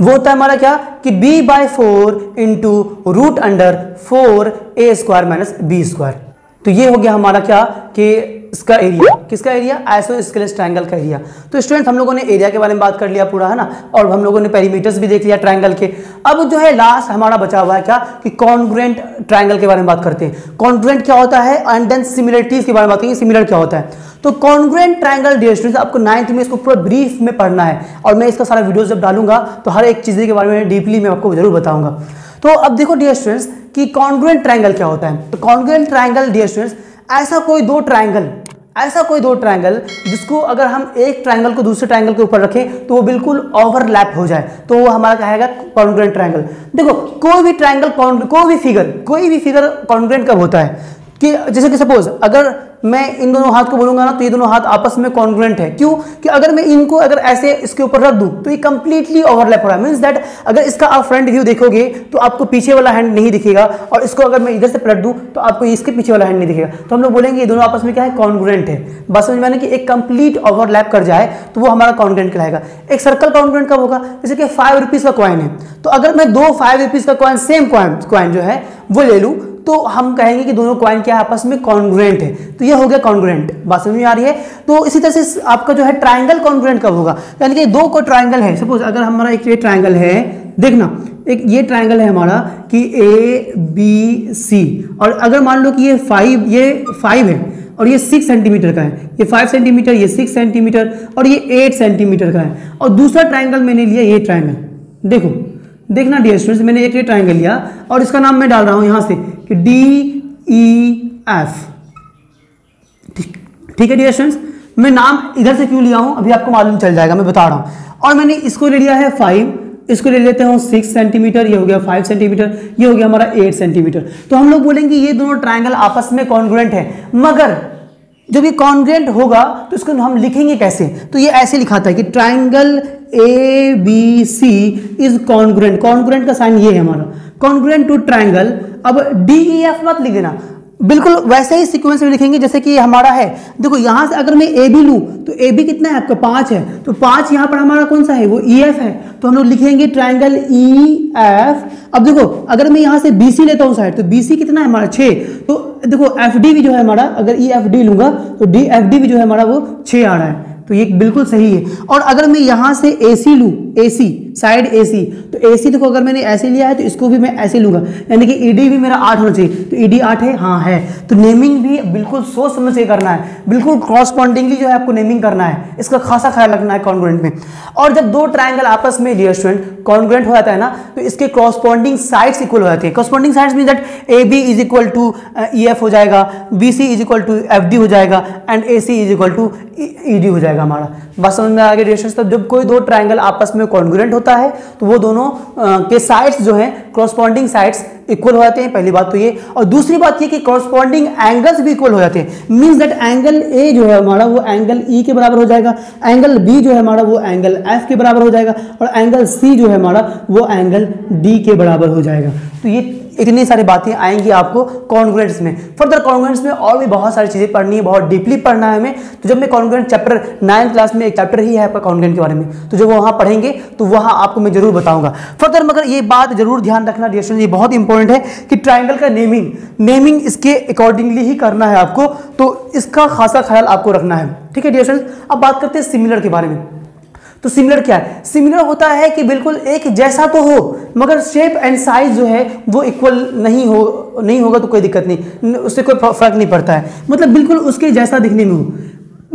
वो होता है हमारा क्या? कि b by four into root under four A square minus B square तो ये हो गया हमारा क्या? कि इसका एरिया किसका एरिया आइसो स्केलेस ट्रायंगल का एरिया तो स्टूडेंट हम लोगों ने एरिया के बारे में बात कर लिया पूरा, है ना? और हम लोगों ने पेरीमीटर्स भी देख लिया ट्रायंगल के. अब जो है लास्ट हमारा बचा हुआ है क्या? कि कॉन्ग्रेंट ट्रायंगल के बारे में बात करते हैं. कॉन्ग्रेंट क्या होता है? एंड देन सिमिलरिटीज के बारे में बात करेंगे. सिमिलर क्या होता है? तो कॉन्ग्रेंट ट्रायंगल डियर स्टूडेंट्स आपको नाइन्थ में इसको पूरा ब्रीफ में पढ़ना है। और मैं इसका सारा वीडियो जब डालूँगा तो हर एक चीज़ के बारे में डीपली मैं आपको ज़रूर बताऊँगा। तो अब देखो डियर स्टूडेंट्स कि कॉन्ग्रेंट ट्राइंगल क्या होता है? तो कॉन्ग्रेंट ट्राइंगल डियर स्टूडेंट्स ऐसा कोई दो ट्राइंगल ऐसा कोई दो ट्रायंगल जिसको अगर हम एक ट्रायंगल को दूसरे ट्रायंगल के ऊपर रखें तो वो बिल्कुल ओवरलैप हो जाए। तो वो हमारा कहेगा कॉन्ग्रेंट ट्रायंगल देखो, कोई भी ट्रायंगल कोई भी फिगर कोई भी फिगर कॉन्ग्रेंट कब होता है? कि जैसे कि सपोज़ अगर मैं इन दोनों हाथ को बोलूँगा ना तो ये दोनों हाथ आपस में कॉन्ग्रेंट है। क्यों? कि अगर मैं इनको अगर ऐसे इसके ऊपर रख दूँ तो ये कंप्लीटली ओवरलैप हो रहा है। मीन्स दैट अगर इसका आप फ्रंट व्यू देखोगे तो आपको पीछे वाला हैंड नहीं दिखेगा। और इसको अगर मैं इधर से पलट दूँ तो आपको इसके पीछे वाला हैंड नहीं दिखेगा। तो हम लोग बोलेंगे ये दोनों आपस में क्या है? कॉन्ग्रेंट है। बस समझ में कि एक कंप्लीट ओवरलैप कर जाए तो वो हमारा कॉन्ग्रेंट कहलाएगा। एक सर्कल कॉन्ग्रेंट कब होगा? जैसे कि फाइव रुपीज़ का कॉइन है। तो अगर मैं दो five rupees coin same coin coin coin जो है, वो ले लूँ तो हम कहेंगे कि दोनों क्वाइन क्या आपस में कॉन्ग्रेंट है। तो ये हो गया कॉन्ग्रेंट बात समझ में आ रही है? तो इसी तरह से आपका जो है ट्राइंगल कॉन्ग्रेंट कब होगा? यानी कि दो को ट्राइंगल है। सपोज़ अगर हमारा एक ये ट्राइंगल है, देखना, एक ये ट्राइंगल है हमारा कि ए बी सी और अगर मान लो कि ये फाइव ये फाइव है, और ये सिक्स सेंटीमीटर का है। ये फाइव सेंटीमीटर ये सिक्स सेंटीमीटर और ये एट सेंटीमीटर का है। और दूसरा ट्राइंगल मैंने लिया ये ट्राइंगल देखो देखना डियर स्टूडेंट्स मैंने एक ये ट्राइंगल लिया और इसका नाम मैं डाल रहा हूँ यहाँ से कि डी ई एफ़ ठीक है डियर स्टूडेंट्स मैं नाम इधर से क्यों लिया हूँ? अभी आपको मालूम चल जाएगा, मैं बता रहा हूँ। और मैंने इसको ले लिया है फाइव इसको ले लेते हैं सिक्स सेंटीमीटर ये हो गया फाइव सेंटीमीटर ये हो गया हमारा एट सेंटीमीटर तो हम लोग बोलेंगे ये दोनों ट्राइंगल आपस में कॉन्ग्रेंट है, मगर जब ये कॉन्ग्रेंट होगा तो इसको हम लिखेंगे कैसे? तो ये ऐसे लिखाता है कि triangle A B C is congruent congruent का साइन ये है हमारा। कॉन्ग्रेंट टू ट्राइंगल अब डी ई एफ़ मत लिख देना। बिल्कुल वैसे ही सीक्वेंस में लिखेंगे, जैसे कि हमारा है। देखो, यहाँ से अगर मैं ए बी लूँ तो ए बी कितना है? आपका पाँच है। तो पाँच यहाँ पर हमारा कौन सा है? वो ई e एफ़ है। तो हम लोग लिखेंगे ट्राइंगल ई एफ़ अब देखो, अगर मैं यहाँ से बी सी लेता हूँ साइड तो बी सी कितना है? हमारा छः। तो देखो एफ़ डी भी जो है हमारा, अगर ई एफ़ डी लूँगा तो डी एफ़ डी भी जो है हमारा वो छः आ रहा है। तो ये बिल्कुल सही है। और अगर मैं यहाँ से ए सी लूँ ए सी साइड ए सी तो ए सी देखो, अगर मैंने ऐसे लिया है तो इसको भी मैं ऐसे लूँगा। यानी कि ईडी e भी मेरा आठ होना चाहिए। तो ईडी e आठ है? हाँ है। तो नेमिंग भी बिल्कुल सोच समझ के करना है। बिल्कुल क्रॉसपॉन्डिंगली जो है आपको नेमिंग करना है। इसका खासा ख्याल रखना है कॉन्ग्रेंट में। और जब दो ट्राइंगल आपस में डियर स्टूडेंट कॉन्ग्रेंट हो जाता है ना तो इसके क्रॉसपॉन्डिंग साइड्स इक्वल हो जाती है। Corresponding sides mean that A B is equal to E F हो जाएगा B C is equal to F D हो जाएगा and A C is equal to E D हो जाएगा हमारा। बस समझ में आ गया डियर स्टूडेंट जब कोई दो ट्राइंगल आपस में कॉन्ग्रेंट होता है तो वो दोनों के साइड्स जो हैं क्रॉसपॉन्डिंग साइड्स इक्वल हो जाते हैं, पहली बात तो ये। और दूसरी बात ये कि कॉरस्पॉन्डिंग एंगल्स भी इक्वल हो जाते हैं। मीन्स दैट एंगल ए जो है हमारा वो एंगल ई e के बराबर हो जाएगा एंगल बी जो है हमारा वो एंगल एफ़ के बराबर हो जाएगा, और एंगल सी जो है हमारा वो एंगल डी के बराबर हो जाएगा। तो ये इतनी सारी बातें आएँगी आपको कॉन्ग्रेंट्स में। फर्दर कॉन्ग्रेंट्स में और भी बहुत सारी चीज़ें पढ़नी है, बहुत डीपली पढ़ना है हमें। तो जब मैं कॉन्ग्रेंट चैप्टर नाइन्थ क्लास में एक चैप्टर ही है आपका कॉन्ग्रेंट के बारे में तो जब वहाँ पढ़ेंगे तो वहाँ आपको मैं ज़रूर बताऊँगा। फर्दर मगर ये बात ज़रूर ध्यान रखना डिएशन ये बहुत इंपॉर्टेंट है कि ट्राइंगल का नेमिंग नेमिंग इसके अकॉर्डिंगली ही करना है आपको तो इसका खासा ख्याल आपको रखना है। ठीक है डिएशन अब बात करते हैं सिमिलर के बारे में। तो सिमिलर क्या है? सिमिलर होता है कि बिल्कुल एक जैसा तो हो, मगर शेप एंड साइज़ जो है, वो इक्वल नहीं हो, नहीं होगा तो कोई दिक्कत नहीं। उससे कोई फ़र्क नहीं पड़ता है। मतलब बिल्कुल उसके जैसा दिखने में हो।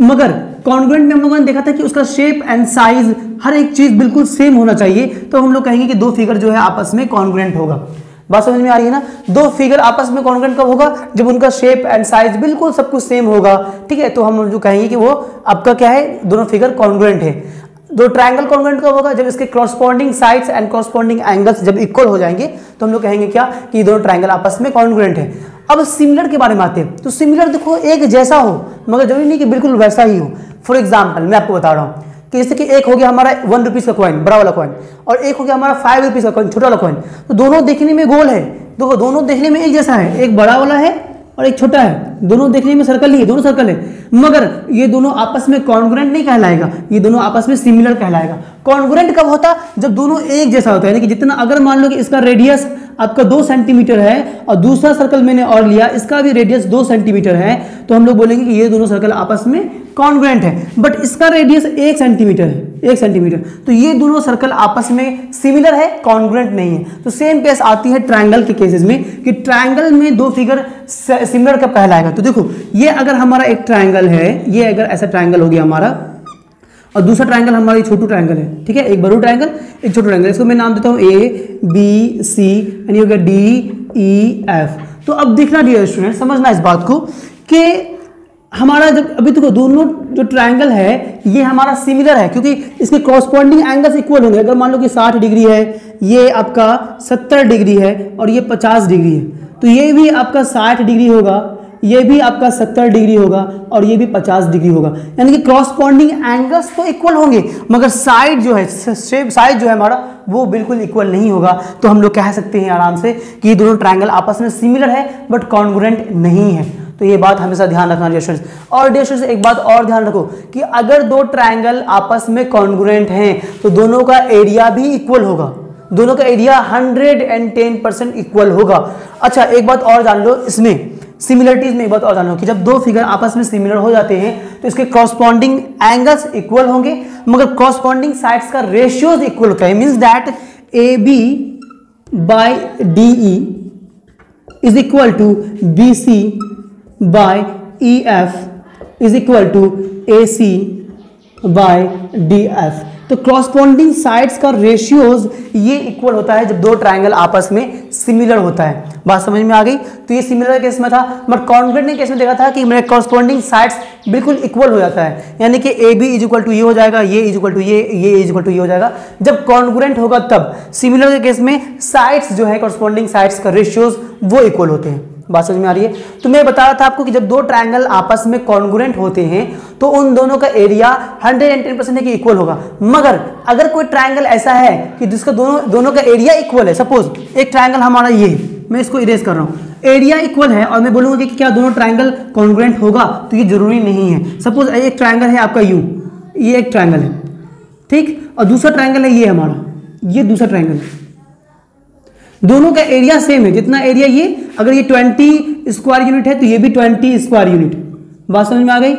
मगर कॉन्ग्रेंट में हम लोगों ने देखा था कि उसका शेप एंड साइज़ हर एक चीज़ बिल्कुल सेम होना चाहिए। तो हम लोग कहेंगे कि दो फिगर जो है आपस में कॉन्ग्रेंट होगा। बात समझ में आ रही है ना? दो फिगर आपस में कॉन्ग्रेंट कब होगा? जब उनका शेप एंड साइज़ बिल्कुल सब कुछ सेम होगा। ठीक है? तो हम जो कहेंगे कि वो, आपका क्या है? दोनों फिगर कॉन्ग्रेंट है। दो ट्रायंगल कॉन्ग्रेंट कब होगा? जब इसके corresponding sides and corresponding angles जब इक्वल हो जाएँगे तो हम लोग कहेंगे क्या? कि दोनों ट्रायंगल आपस में कॉन्ग्रेंट है। अब सिमिलर के बारे में आते हैं। तो सिमिलर देखो, एक जैसा हो, मगर ज़रूरी नहीं कि बिल्कुल वैसा ही हो। फॉर एग्ज़ाम्पल मैं आपको बता रहा हूँ कि जैसे कि एक हो गया हमारा वन रुपीज़ का कॉइन बड़ा वाला कॉइन और एक हो गया हमारा फाइव रुपीज़ का कॉइन छोटा वाला कॉइन तो दोनों देखने में गोल है। देखो, दोनों देखने में एक जैसा है, एक बड़ा वाला है और एक छोटा है, दोनों देखने में सर्कल नहीं है, दोनों सर्कल है। मगर ये दोनों आपस में कॉन्ग्रेंट नहीं कहलाएगा, ये दोनों आपस में सिमिलर कहलाएगा। कॉन्ग्रेंट कब होता? जब दोनों एक जैसा होता है, यानी कि जितना अगर मान लो कि इसका रेडियस आपका दो सेंटीमीटर है और दूसरा सर्कल मैंने और लिया, इसका भी रेडियस दो सेंटीमीटर है तो हम लोग बोलेंगे कि ये दोनों सर्कल आपस में कॉन्ग्रेंट है। बट इसका रेडियस एक सेंटीमीटर है, एक सेंटीमीटर तो ये दोनों सर्कल आपस में सिमिलर है कॉन्ग्रेंट नहीं है। तो सेम केस आती है ट्रायंगल के केसेस में, कि ट्रायंगल में दो फिगर सिमिलर कब कहलाएगा? तो देखो, ये अगर हमारा एक ट्रायंगल है, ये अगर ऐसा ट्रायंगल हो गया हमारा और दूसरा ट्राइंगल हमारा ये छोटू ट्राइंगल है, ठीक है? एक बड़ू ट्राइंगल एक छोटू ट्रायंगल इसको मैं नाम देता हूँ ए बी सी यानी हो गया डी ई एफ़ तो अब देखना डियर स्टूडेंट समझना इस बात को कि हमारा जब, अभी तो दोनों जो ट्राइंगल है, ये हमारा सिमिलर है, क्योंकि इसके कॉरस्पॉन्डिंग एंगल्स इक्वल होंगे। अगर मान लो कि 60 डिग्री है, ये आपका 70 डिग्री है, और ये 50 डिग्री है तो ये भी आपका 60 डिग्री होगा। ये भी आपका 70 डिग्री होगा और ये भी 50 डिग्री होगा। यानी कि क्रॉसपॉन्डिंग एंगल्स तो इक्वल होंगे, मगर साइड जो है साइड जो है हमारा, वो बिल्कुल इक्वल नहीं होगा। तो हम लोग कह सकते हैं आराम से कि दोनों ट्राइंगल आपस में सिमिलर है बट कॉन्ग्रेंट नहीं है। तो ये बात हमेशा ध्यान रखना डियर और डियर एक बात और ध्यान रखो कि अगर दो ट्राइंगल आपस में कॉन्ग्रेंट हैं तो दोनों का एरिया भी इक्वल होगा। दोनों का एरिया 110 परसेंट इक्वल होगा। अच्छा एक बात और जान लो इसमें। सिमिलरिटीज में एक बात और कि जब दो फिगर आपस में सिमिलर हो जाते हैं तो इसके कॉरस्पॉन्डिंग एंगल्स इक्वल होंगे, मगर कॉरस्पॉन्डिंग साइड्स का रेशियोज इक्वल होता है। Means that A B by D E is equal to B C by E F is equal to A C by D F तो क्रॉसपॉन्डिंग साइड्स का रेशियोज ये इक्वल होता है जब दो ट्राइंगल आपस में सिमिलर होता है। बात समझ में आ गई? तो ये सिमिलर केस में था। बट कॉन्ग्रेंट ने केस में देखा था कि मेरे कॉरस्पॉन्डिंग साइड्स बिल्कुल इक्वल हो जाता है। यानी कि A B is equal to ये हो जाएगा, ये इज़ इक्वल टू ये ये इज़ इक्वल टू ये हो जाएगा। जब कॉन्ग्रेंट होगा तब। सिमिलर के केस में साइड्स जो है कॉरस्पॉन्डिंग साइड्स का रेशियोज वो इक्वल होते हैं। बात समझ में आ रही है? तो मैं बता रहा था आपको कि जब दो ट्रायंगल आपस में कॉन्ग्रेंट होते हैं तो उन दोनों का एरिया 110 परसेंट के इक्वल होगा। मगर अगर कोई ट्रायंगल ऐसा है कि जिसका दोनों दोनों का एरिया इक्वल है सपोज़ एक ट्रायंगल हमारा ये, मैं इसको इरेज कर रहा हूँ। एरिया इक्वल है और मैं बोलूँगा कि क्या दोनों ट्राइंगल कॉन्ग्रेंट होगा तो ये ज़रूरी नहीं है। सपोज़ एक ट्राइंगल है आपका यू ये एक ट्राइंगल है, ठीक? और दूसरा ट्राइंगल है ये हमारा, ये दूसरा ट्राइंगल है। दोनों का एरिया सेम है। जितना एरिया ये, अगर ये 20 स्क्वायर यूनिट है तो ये भी 20 स्क्वायर यूनिट बात समझ में आ गई?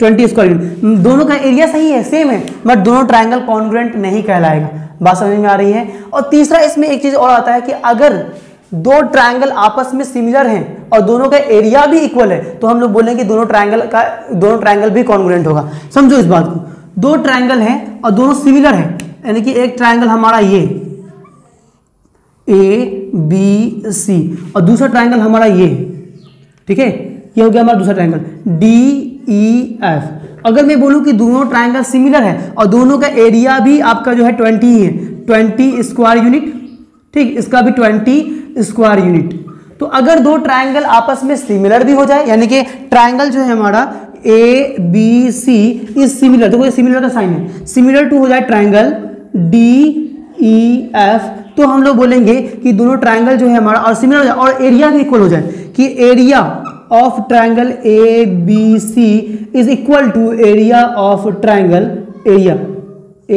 20 स्क्वायर यूनिट दोनों का एरिया सही है सेम है बट दोनों ट्राइंगल कॉन्ग्रेंट नहीं कहलाएगा। बात समझ में आ रही है? और तीसरा, इसमें एक चीज़ और आता है कि अगर दो ट्राइंगल आपस में सिमिलर हैं और दोनों का एरिया भी इक्वल है तो हम लोग बोलेंगे दोनों ट्राइंगल का, दोनों ट्राइंगल भी कॉन्ग्रेंट होगा। समझो इस बात को। दो ट्राइंगल हैं और दोनों सिमिलर हैं। यानी कि एक ट्राइंगल हमारा ये ए बी सी और दूसरा ट्राइंगल हमारा ये, ठीक है? ये हो गया हमारा दूसरा ट्राइंगल डी ई एफ़ अगर मैं बोलूँ कि दोनों ट्राइंगल सिमिलर है और दोनों का एरिया भी आपका जो है ट्वेंटी ही है ट्वेंटी स्क्वायर यूनिट ठीक? इसका भी ट्वेंटी स्क्वायर यूनिट तो अगर दो ट्राइंगल आपस में सिमिलर भी हो जाए, यानी कि ट्राइंगल जो है हमारा A B C is similar तो सिमिलर का साइन है. सिमिलर टू हो जाए ट्राइंगल डी ई एफ़ तो हम लोग बोलेंगे कि दोनों ट्राइंगल जो है हमारा और सिमिलर हो जाए और एरिया भी इक्वल हो जाए, कि area of triangle A B C is equal to area of triangle area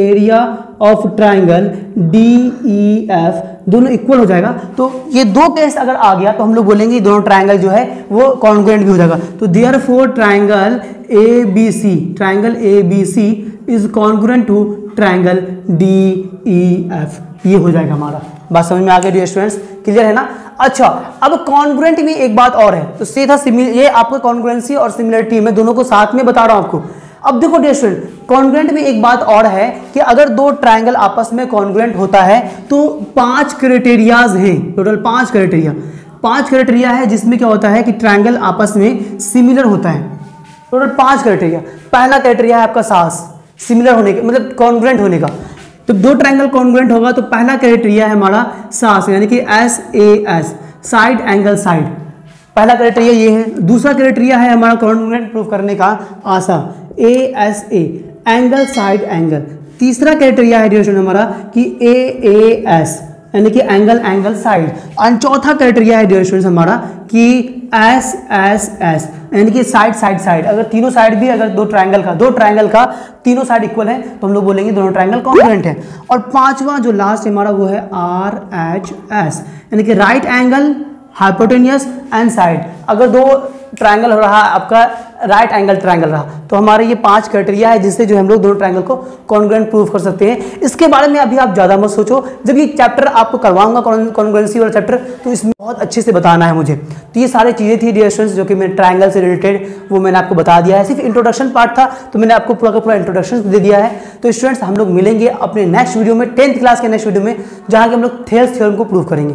area of triangle D E F दोनों इक्वल हो जाएगा। तो ये दो केस अगर आ गया तो हम लोग बोलेंगे दोनों ट्राइंगल जो है, वो कॉन्ग्रेंट भी हो जाएगा। तो therefore triangle A B C triangle A B C is congruent to triangle D E F ये हो जाएगा हमारा। बात समझ में आ गई स्टूडेंट्स क्लियर है ना? अच्छा अब कॉन्ग्रेंट में एक बात और है। तो सीधा ये आपको कॉन्ग्रेंसी और सिमिलरिटी में दोनों को साथ में बता रहा हूँ आपको। अब देखो डियर स्टूडेंट कॉन्ग्रेंट में एक बात और है कि अगर दो ट्राइंगल आपस में कॉन्ग्रेंट होता है तो पाँच क्राइटेरियाज हैं। टोटल पाँच क्राइटेरिया पाँच क्राइटेरिया है जिसमें क्या होता है कि ट्राइंगल आपस में सिमिलर होता है। टोटल पाँच क्राइटेरिया पहला क्राइटेरिया है आपका सास सिमिलर होने का मतलब कॉन्ग्रेंट होने का। तो दो ट्राइंगल कॉन्ग्रेंट होगा तो पहला क्राइटेरिया है हमारा सास, यानी कि S A S side angle side पहला क्राइटेरिया ये है। दूसरा क्राइटेरिया है हमारा कॉन्ग्रेंट प्रूफ करने का ASA A S A angle side angle तीसरा क्राइटेरिया है हमारा कि ए ए एस यानी कि एंगल एंगल साइड और चौथा क्राइटेरिया है ड्यूरेशन हमारा कि एस एस एस यानी कि साइड साइड साइड अगर तीनों साइड भी, अगर दो ट्राइंगल का, दो ट्राइंगल का तीनों साइड इक्वल है तो हम लोग बोलेंगे दोनों ट्राइंगल कॉन्ग्रेंट है. और पांचवा, जो लास्ट हमारा वो है आर एच एस यानी कि right angle hypotenuse and side अगर दो ट्राइंगल हो रहा, आपका राइट एंगल ट्राइंगल रहा। तो हमारे ये पाँच क्राइटेरिया है जिससे जो हम लोग दोनों ट्राइंगल को कॉन्ग्रेंट प्रूव कर सकते हैं। इसके बारे में अभी आप ज़्यादा मत सोचो। जब ये चैप्टर आपको करवाऊँगा कॉन्ग्रेंसी वाला चैप्टर तो इसमें बहुत अच्छे से बताना है मुझे। तो ये सारी चीज़ें थी डियर स्टूडेंट्स जो कि मैं ट्राइंगल से रिलेटेड वो मैंने आपको बता दिया है। सिर्फ़ इंट्रोडक्शन पार्ट था तो मैंने आपको पूरा का पूरा इंट्रोडक्शन दे दिया है। तो स्टूडेंट्स हम लोग मिलेंगे अपने नेक्स्ट वीडियो में टेंथ क्लास के नेक्स्ट वीडियो में, जहाँ के हम लोग थेल्स थ्योरम को प्रूव करेंगे।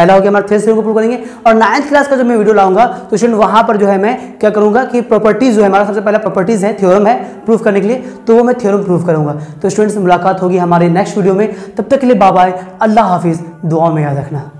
पहला हो गया हमारा थ्री को प्रूव करेंगे। और नाइन्थ क्लास का जब मैं वीडियो लाऊँगा तो स्टूडेंट वहाँ पर जो है मैं क्या करूँगा कि प्रॉपर्टीज़ जो है, हमारा सबसे पहला प्रॉपर्टीज़ है थ्योरम है प्रूफ करने के लिए तो वो मैं थ्योरम प्रूफ करूँगा। तो स्टूडेंट्स मुलाकात होगी हमारे नेक्स्ट वीडियो में। तब तक के लिए बाबा अल्लाह हाफिज़। दुआ में याद रखना।